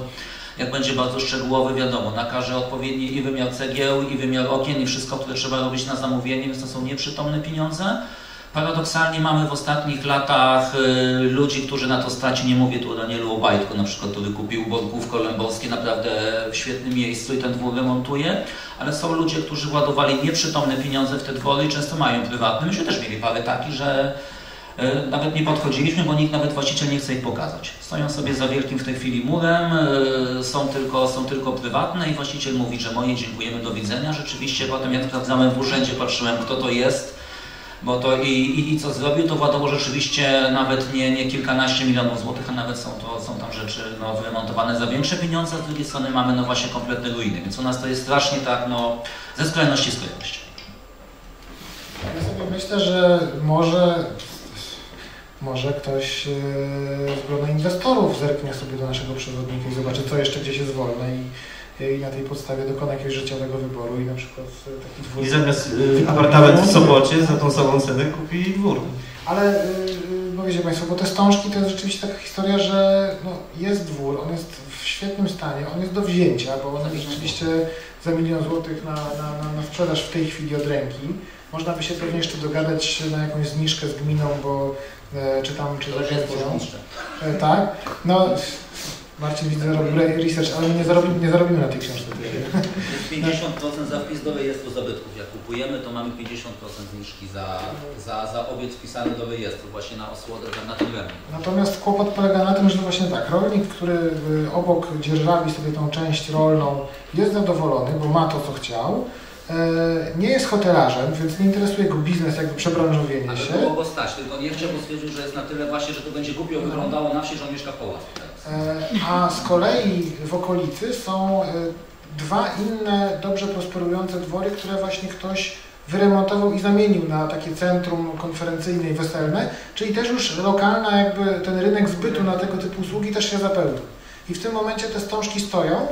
jak będzie bardzo szczegółowy, wiadomo, nakaże odpowiedni i wymiar cegieł, i wymiar okien, i wszystko, które trzeba robić na zamówienie, więc to są nieprzytomne pieniądze. Paradoksalnie mamy w ostatnich latach y, ludzi, którzy na to stać, nie mówię tu o Danielu Obajtku, na przykład, który kupił Borkówko Lębowskie naprawdę w świetnym miejscu i ten dwór remontuje, ale są ludzie, którzy ładowali nieprzytomne pieniądze w te dwory i często mają prywatne. Myśmy też mieli parę takich, że y, nawet nie podchodziliśmy, bo nikt nawet właściciel nie chce ich pokazać. Stoją sobie za wielkim w tej chwili murem, y, są tylko, są tylko prywatne i właściciel mówi, że moje dziękujemy, do widzenia. Rzeczywiście potem jak sprawdzałem w urzędzie, patrzyłem kto to jest, bo to i, i, i co zrobił, to władowo rzeczywiście nawet nie, nie kilkanaście milionów złotych, a nawet są, to, są tam rzeczy no, wyremontowane za większe pieniądze, z drugiej strony mamy no właśnie kompletne ruiny, więc u nas to jest strasznie tak, no, ze skrajności w. Ja sobie myślę, że może, może ktoś yy, z grona inwestorów zerknie sobie do naszego przewodnika i zobaczy, co jeszcze gdzieś jest wolne i i na tej podstawie dokona jakiegoś życiowego wyboru i na przykład e, taki dwór... I zamiast y, apartament w Sopocie za tą samą cenę kupi dwór. Ale y, y, no wiecie Państwo, bo te stążki to jest rzeczywiście taka historia, że no, jest dwór, on jest w świetnym stanie, on jest do wzięcia, bo on jest rzeczywiście za milion złotych na, na, na, na sprzedaż w tej chwili od ręki. Można by się pewnie jeszcze dogadać na jakąś zniżkę z gminą, bo e, czy tam, czy z agencją. E, tak? No, Marcin widzę, robił re- research, ale nie zarobimy, nie zarobimy na tej książce. Jest 50% za wpis do rejestru zabytków. Jak kupujemy, to mamy 50% zniżki za, za, za obiekt wpisany do rejestru, właśnie na osłodę, na ten remont. Natomiast kłopot polega na tym, że właśnie tak, rolnik, który y, obok dzierżawi sobie tą część rolną, jest zadowolony, bo ma to, co chciał, e, nie jest hotelarzem, więc nie interesuje go biznes, jakby przebranżowienie Ale się. było go stać, tylko nie chciał, bo stwierdził, że jest na tyle właśnie, że to będzie głupio wyglądało na wsi, że on mieszka w. E, A z kolei w okolicy są e, dwa inne dobrze prosperujące dwory, które właśnie ktoś wyremontował i zamienił na takie centrum konferencyjne i weselne, czyli też już lokalna jakby ten rynek zbytu na tego typu usługi też się zapełnił. I w tym momencie te stążki stoją,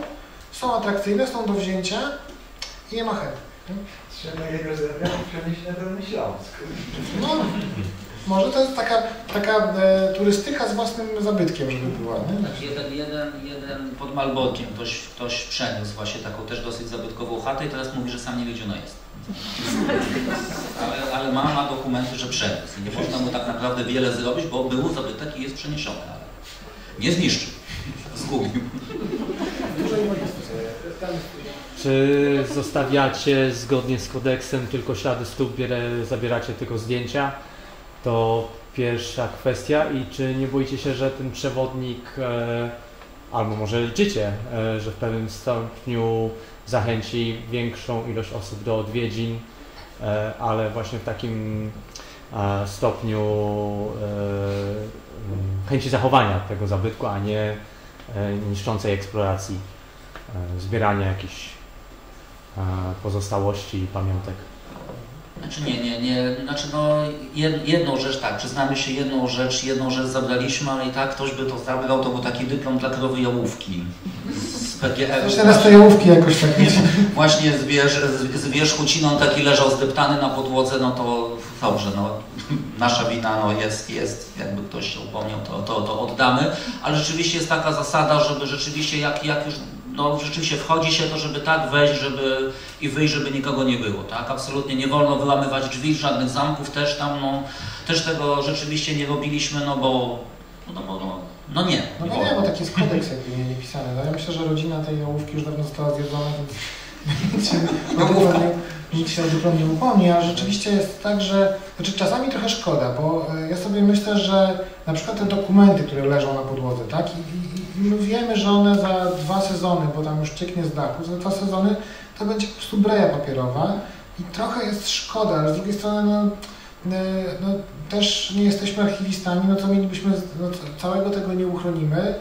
są atrakcyjne, są do wzięcia i nie ma chętnych. Trzeba jego zarabiać przenieść na Dolny Śląsk. No, może to jest taka, taka e, turystyka z własnym zabytkiem, żeby była. Nie? Jeden, jeden, jeden pod Malborkiem ktoś, ktoś przeniósł właśnie taką też dosyć zabytkową chatę i teraz mówi, że sam nie wie, gdzie ona jest. Ale, ale ma, ma dokumenty, że przeniósł. Nie można mu tak naprawdę wiele zrobić, bo był zabytek i jest przeniesiony, ale nie zniszczył. Zgubił. Czy zostawiacie zgodnie z kodeksem tylko ślady stóp, biere, zabieracie tylko zdjęcia? To pierwsza kwestia. I czy nie boicie się, że ten przewodnik, e, albo może liczycie, e, że w pewnym stopniu zachęci większą ilość osób do odwiedzin, e, ale właśnie w takim stopniu chęci zachowania tego zabytku, a nie niszczącej eksploracji, zbierania jakichś pozostałości i pamiątek. Znaczy nie, nie, nie, znaczy no jed, jedną rzecz tak, przyznamy się jedną rzecz, jedną rzecz zabraliśmy, ale i tak ktoś by to zabrał, to był taki dyplom dla krowy jałówki z PGR. Też teraz te jałówki jakoś tak wiecie. Właśnie z, wierz, z, z wierzchuciną taki leżał zdeptany na podłodze, no to dobrze, no nasza wina no jest, jest, jakby ktoś się upomniał, to, to, to oddamy, ale rzeczywiście jest taka zasada, żeby rzeczywiście jak, jak już no rzeczywiście wchodzi się to, żeby tak wejść, żeby i wyjść, żeby nikogo nie było, tak? Absolutnie nie wolno wyłamywać drzwi, żadnych zamków też tam, no też tego rzeczywiście nie robiliśmy, no bo no, bo, no, no nie, No nie nie, bo taki jest kodeks jakby nie, pisany. No ja myślę, że rodzina tej jałówki już dawno została zjedzona, więc nikt się o nie upomni, a rzeczywiście jest tak, że znaczy czasami trochę szkoda, bo e, ja sobie myślę, że na przykład te dokumenty, które leżą na podłodze, tak, i my wiemy, że one za dwa sezony, bo tam już cieknie z dachu, za dwa sezony to będzie po prostu breja papierowa i trochę jest szkoda, ale z drugiej strony no, e, no, też nie jesteśmy archiwistami, no to mielibyśmy, no, całego tego nie uchronimy.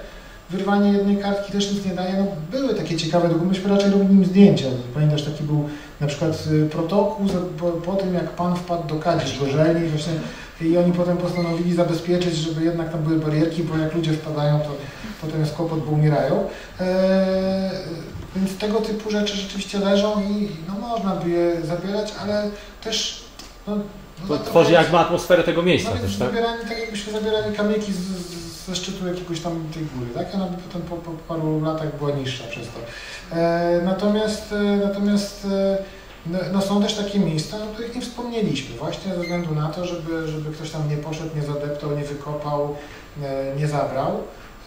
Wyrwanie jednej kartki też nic nie daje. No, były takie ciekawe dokumenty, myśmy raczej robili im zdjęcia. Pamiętasz, taki był na przykład y, protokół po, po tym, jak pan wpadł do Kadzi Gorzeli właśnie i oni potem postanowili zabezpieczyć, żeby jednak tam były barierki, bo jak ludzie wpadają, to potem jest kłopot, bo umierają. Eee, więc tego typu rzeczy rzeczywiście leżą i no, można by je zabierać, ale też no, no, To to tworzy jest- jakby atmosferę tego miejsca nawet też, tak? zabieranie, tak jakbyśmy zabierali kamyki z, z, ze szczytu jakiegoś tam tej góry, tak? Ona potem po, po paru latach była niższa przez to. E, natomiast e, natomiast e, no, no są też takie miejsca, o których nie wspomnieliśmy, właśnie ze względu na to, żeby, żeby ktoś tam nie poszedł, nie zadeptał, nie wykopał, e, nie zabrał.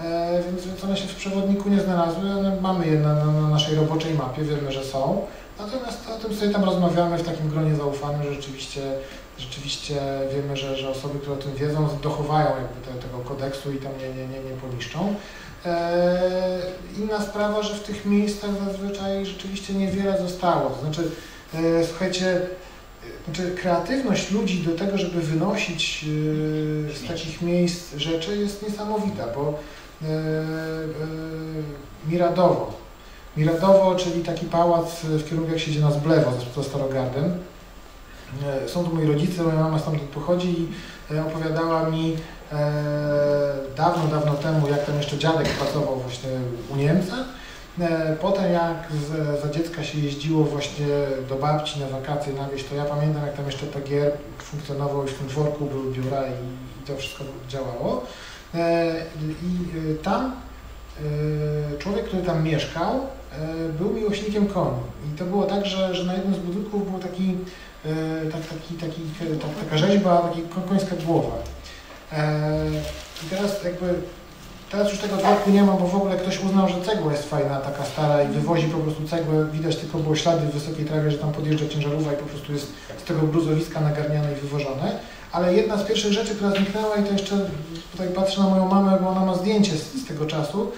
E, więc, więc one się w przewodniku nie znalazły, one mamy je na, na, na naszej roboczej mapie, wiemy, że są. Natomiast o tym sobie tam rozmawiamy w takim gronie zaufanym, że rzeczywiście rzeczywiście wiemy, że, że osoby, które o tym wiedzą, dochowają jakby te, tego kodeksu i tam nie, nie, nie, nie poniszczą. Eee, inna sprawa, że w tych miejscach zazwyczaj rzeczywiście niewiele zostało. To znaczy, e, słuchajcie, e, znaczy kreatywność ludzi do tego, żeby wynosić e, z takich miejsc rzeczy jest niesamowita, bo e, e, Miradowo, Miradowo, czyli taki pałac w kierunku jak się idzie na Zblewo za Starogardem, E, Są tu moi rodzice, moja mama stamtąd pochodzi i e, opowiadała mi e, dawno, dawno temu, jak tam jeszcze dziadek pracował właśnie u Niemca E, Potem jak za dziecka się jeździło właśnie do babci na wakacje na wieś, to ja pamiętam jak tam jeszcze PGR funkcjonował i w tym dworku były biura i, to wszystko działało. E, I e, tam e, człowiek, który tam mieszkał, e, był miłośnikiem koni. I to było tak, że, że na jednym z budynków był taki, e, tak, taki, taki, tak, taka rzeźba, taki ko- końska głowa. E, I teraz jakby Teraz już tego dworku nie ma, bo w ogóle ktoś uznał, że cegła jest fajna, taka stara i wywozi po prostu cegłę. Widać tylko było ślady w wysokiej trawie, że tam podjeżdża ciężarówka i po prostu jest z tego gruzowiska nagarniane i wywożone. Ale jedna z pierwszych rzeczy, która zniknęła i to jeszcze tutaj patrzę na moją mamę, bo ona ma zdjęcie z, z tego czasu.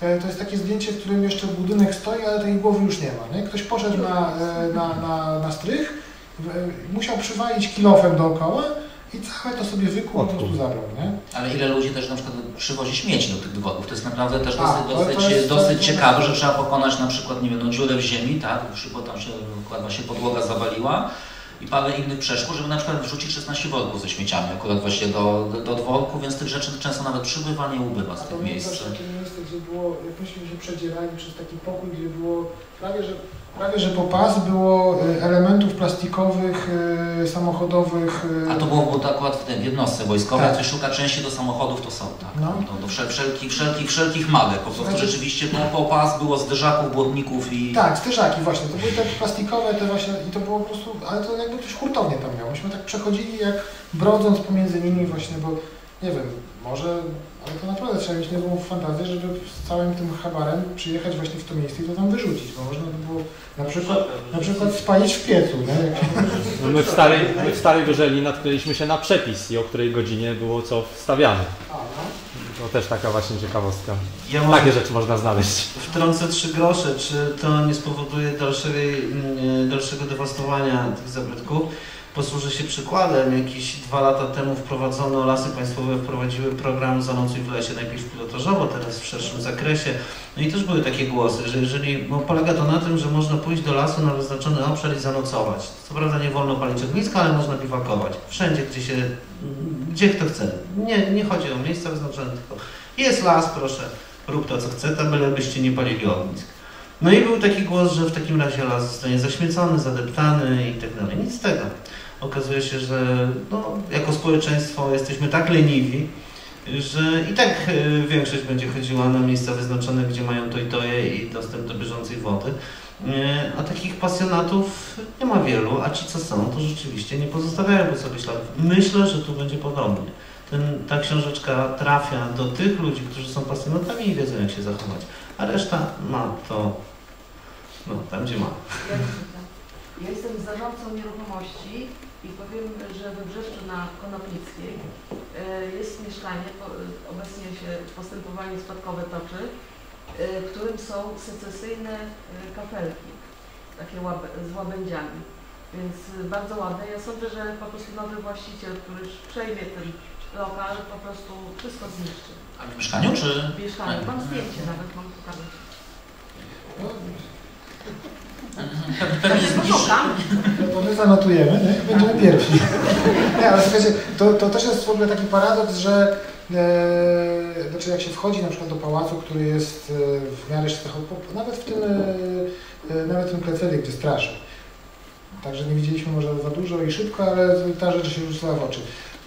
E, To jest takie zdjęcie, w którym jeszcze budynek stoi, ale tej głowy już nie ma. Nie? Ktoś poszedł na, e, na, na, na strych, musiał przywalić kilofem dookoła i całe to sobie wykuł po prostu zabrał. Nie? Ale ile ludzi też na przykład przywozi śmieci do tych dworów? To jest naprawdę też A, dosyć, to- to dosyć, jest- dosyć to- ciekawe, że trzeba pokonać na przykład, nie wiem, no, dziurę w ziemi, tak, bo tam się podłoga zawaliła i parę innych przeszkód, żeby na przykład wrzucić 16 worków ze śmieciami akurat właśnie do, do, do dworku, więc tych rzeczy często nawet przybywa, nie ubywa z A tych pamiętasz miejsc. takie miejsce, gdzie było, jak myśmy się przedzierali przez taki pokój, gdzie było prawie, że, prawie, że po pas było y, elementów plastikowych, y, samochodowych. y, A to było, było to akurat w tym w jednostce wojskowej, Tak. szuka części do samochodów, to są, tak. No. To, do wszel, wszelkich, wszelkich, wszelkich magek. Po prostu Znaczy- rzeczywiście po, po pas było zderzaków, błotników i... Tak, styżaki właśnie, to były te plastikowe, te właśnie, i to było po prostu, ale to jakby ktoś hurtownie tam miał. Myśmy tak przechodzili jak brodząc pomiędzy nimi właśnie, bo nie wiem, może, ale to naprawdę trzeba mieć niezłą fantazję, żeby z całym tym habarem przyjechać właśnie w to miejsce i to tam wyrzucić, bo można by było na przykład, na przykład spalić w piecu, No my, w starej, my w Starej Gorzeli natknęliśmy się na przepis i o której godzinie było co wstawiane. No. To też taka właśnie ciekawostka. Ja mam Takie rzeczy można znaleźć. wtrącę trzy grosze. Czy to nie spowoduje dalszej, mm, dalszego dewastowania tych zabytków? Posłużę się przykładem. Jakieś dwa lata temu wprowadzono, Lasy Państwowe wprowadziły program Zanocuj w lesie, najpierw pilotażowo, teraz w szerszym zakresie. No i też były takie głosy, że jeżeli, bo polega to na tym, że można pójść do lasu na wyznaczony obszar i zanocować. Co prawda nie wolno palić ogniska, ale można biwakować. Wszędzie, gdzie się, gdzie kto chce. Nie, nie chodzi o miejsca wyznaczone, tylko jest las, proszę, rób to co chce, tam nie palili ognisk. No i był taki głos, że w takim razie las zostanie zaśmiecony, zadeptany i tak dalej. Nic z tego. Okazuje się, że no, jako społeczeństwo jesteśmy tak leniwi, że i tak e, większość będzie chodziła na miejsca wyznaczone, gdzie mają to i toje i dostęp do bieżącej wody. E, A takich pasjonatów nie ma wielu, a ci co są, to rzeczywiście nie pozostawiają po sobie śladów. Myślę, że tu będzie podobnie. Ten, ta książeczka trafia do tych ludzi, którzy są pasjonatami i wiedzą, jak się zachować, a reszta ma to no, tam, gdzie ma. Ja, ja jestem zarządcą nieruchomości i powiem, że we Brzeszczu na Konopnickiej e, jest mieszkanie, obecnie się postępowanie spadkowe toczy, e, w którym są secesyjne e, kafelki, takie łab- z łabędziami. Więc bardzo ładne. Ja sądzę, że po prostu nowy właściciel, który już przejmie ten lokal, po prostu wszystko zniszczy. A w mieszkaniu, czy... W mieszkaniu. Mam zdjęcie nawet, mam pokazać. No, Pewnie. Szukam. to my zanotujemy, nie? I będziemy pierwsi. Nie, ale słuchajcie, to, to też jest w ogóle taki paradoks, że e, znaczy jak się wchodzi na przykład do pałacu, który jest e, w miarę trochę- nawet w tym, e, e, nawet w tym Klecewie, gdzie straszy. Także nie widzieliśmy może za dużo i szybko, ale ta rzecz się rzucała w oczy.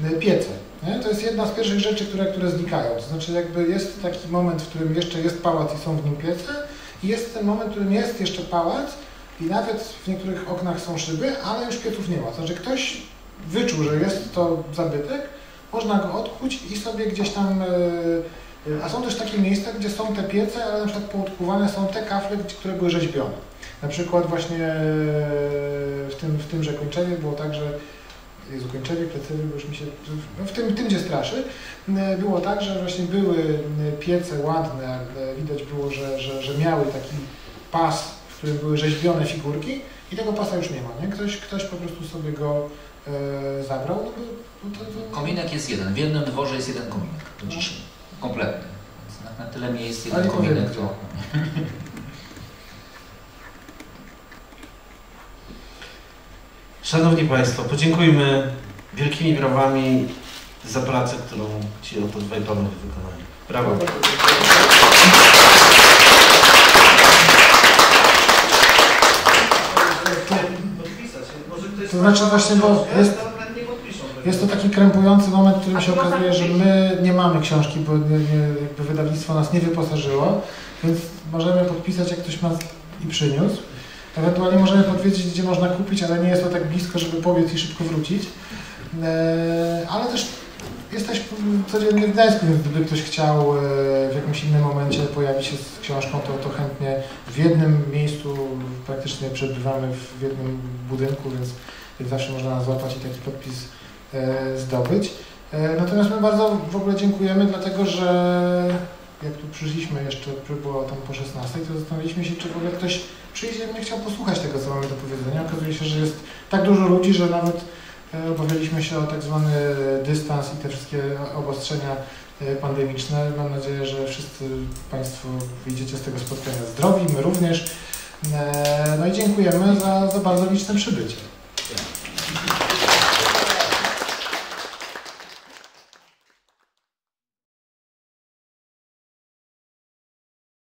E, Piece. Nie? To jest jedna z pierwszych rzeczy, które, które znikają. To znaczy jakby jest taki moment, w którym jeszcze jest pałac i są w nim piece i jest ten moment, w którym jest jeszcze pałac i nawet w niektórych oknach są szyby, ale już pieców nie ma. To znaczy ktoś wyczuł, że jest to zabytek, można go odkuć i sobie gdzieś tam... e, e, A są też takie miejsca, gdzie są te piece, ale na przykład poodkuwane są te kafle, które były rzeźbione. Na przykład właśnie e, w tym, w tymże kończeniu było tak, że Jezu, kończenie plecywy, bo już mi się... No w tym, tym, gdzie straszy, było tak, że właśnie były piece ładne, widać było, że, że, że miały taki pas, którym były rzeźbione figurki i tego pasa już nie ma, nie? Ktoś, ktoś po prostu sobie go e, zabrał, no bo no to, to, Kominek jest jeden. W jednym dworze jest jeden kominek do dzisiaj. Kompletny. Więc na, na tyle miejsc jeden Ale kominek to... Szanowni Państwo, podziękujmy wielkimi brawami za pracę, którą Ci oto dwaj panowie wykonali. Brawo. to To znaczy właśnie, bo jest, jest to taki krępujący moment, w którym się okazuje, że my nie mamy książki, bo nie, nie, wydawnictwo nas nie wyposażyło, więc możemy podpisać, jak ktoś ma i przyniósł. Ewentualnie możemy podwiedzieć, gdzie można kupić, ale nie jest to tak blisko, żeby pobiec i szybko wrócić. E, ale też jesteśmy codziennie w Gdańsku, więc gdyby ktoś chciał e, w jakimś innym momencie pojawić się z książką, to, to chętnie w jednym miejscu praktycznie przebywamy w jednym budynku, więc, więc zawsze można nas złapać i taki podpis e, zdobyć. E, Natomiast my bardzo w ogóle dziękujemy, dlatego że jak tu przyszliśmy jeszcze, było tam po 16, to zastanawialiśmy się, czy w ogóle ktoś przyjdzie i chciał posłuchać tego, co mamy do powiedzenia. Okazuje się, że jest tak dużo ludzi, że nawet e, obawialiśmy się o tak zwany dystans i te wszystkie obostrzenia pandemiczne. Mam nadzieję, że wszyscy Państwo wyjdziecie z tego spotkania zdrowi, my również. No i dziękujemy za, za bardzo liczne przybycie. Yeah.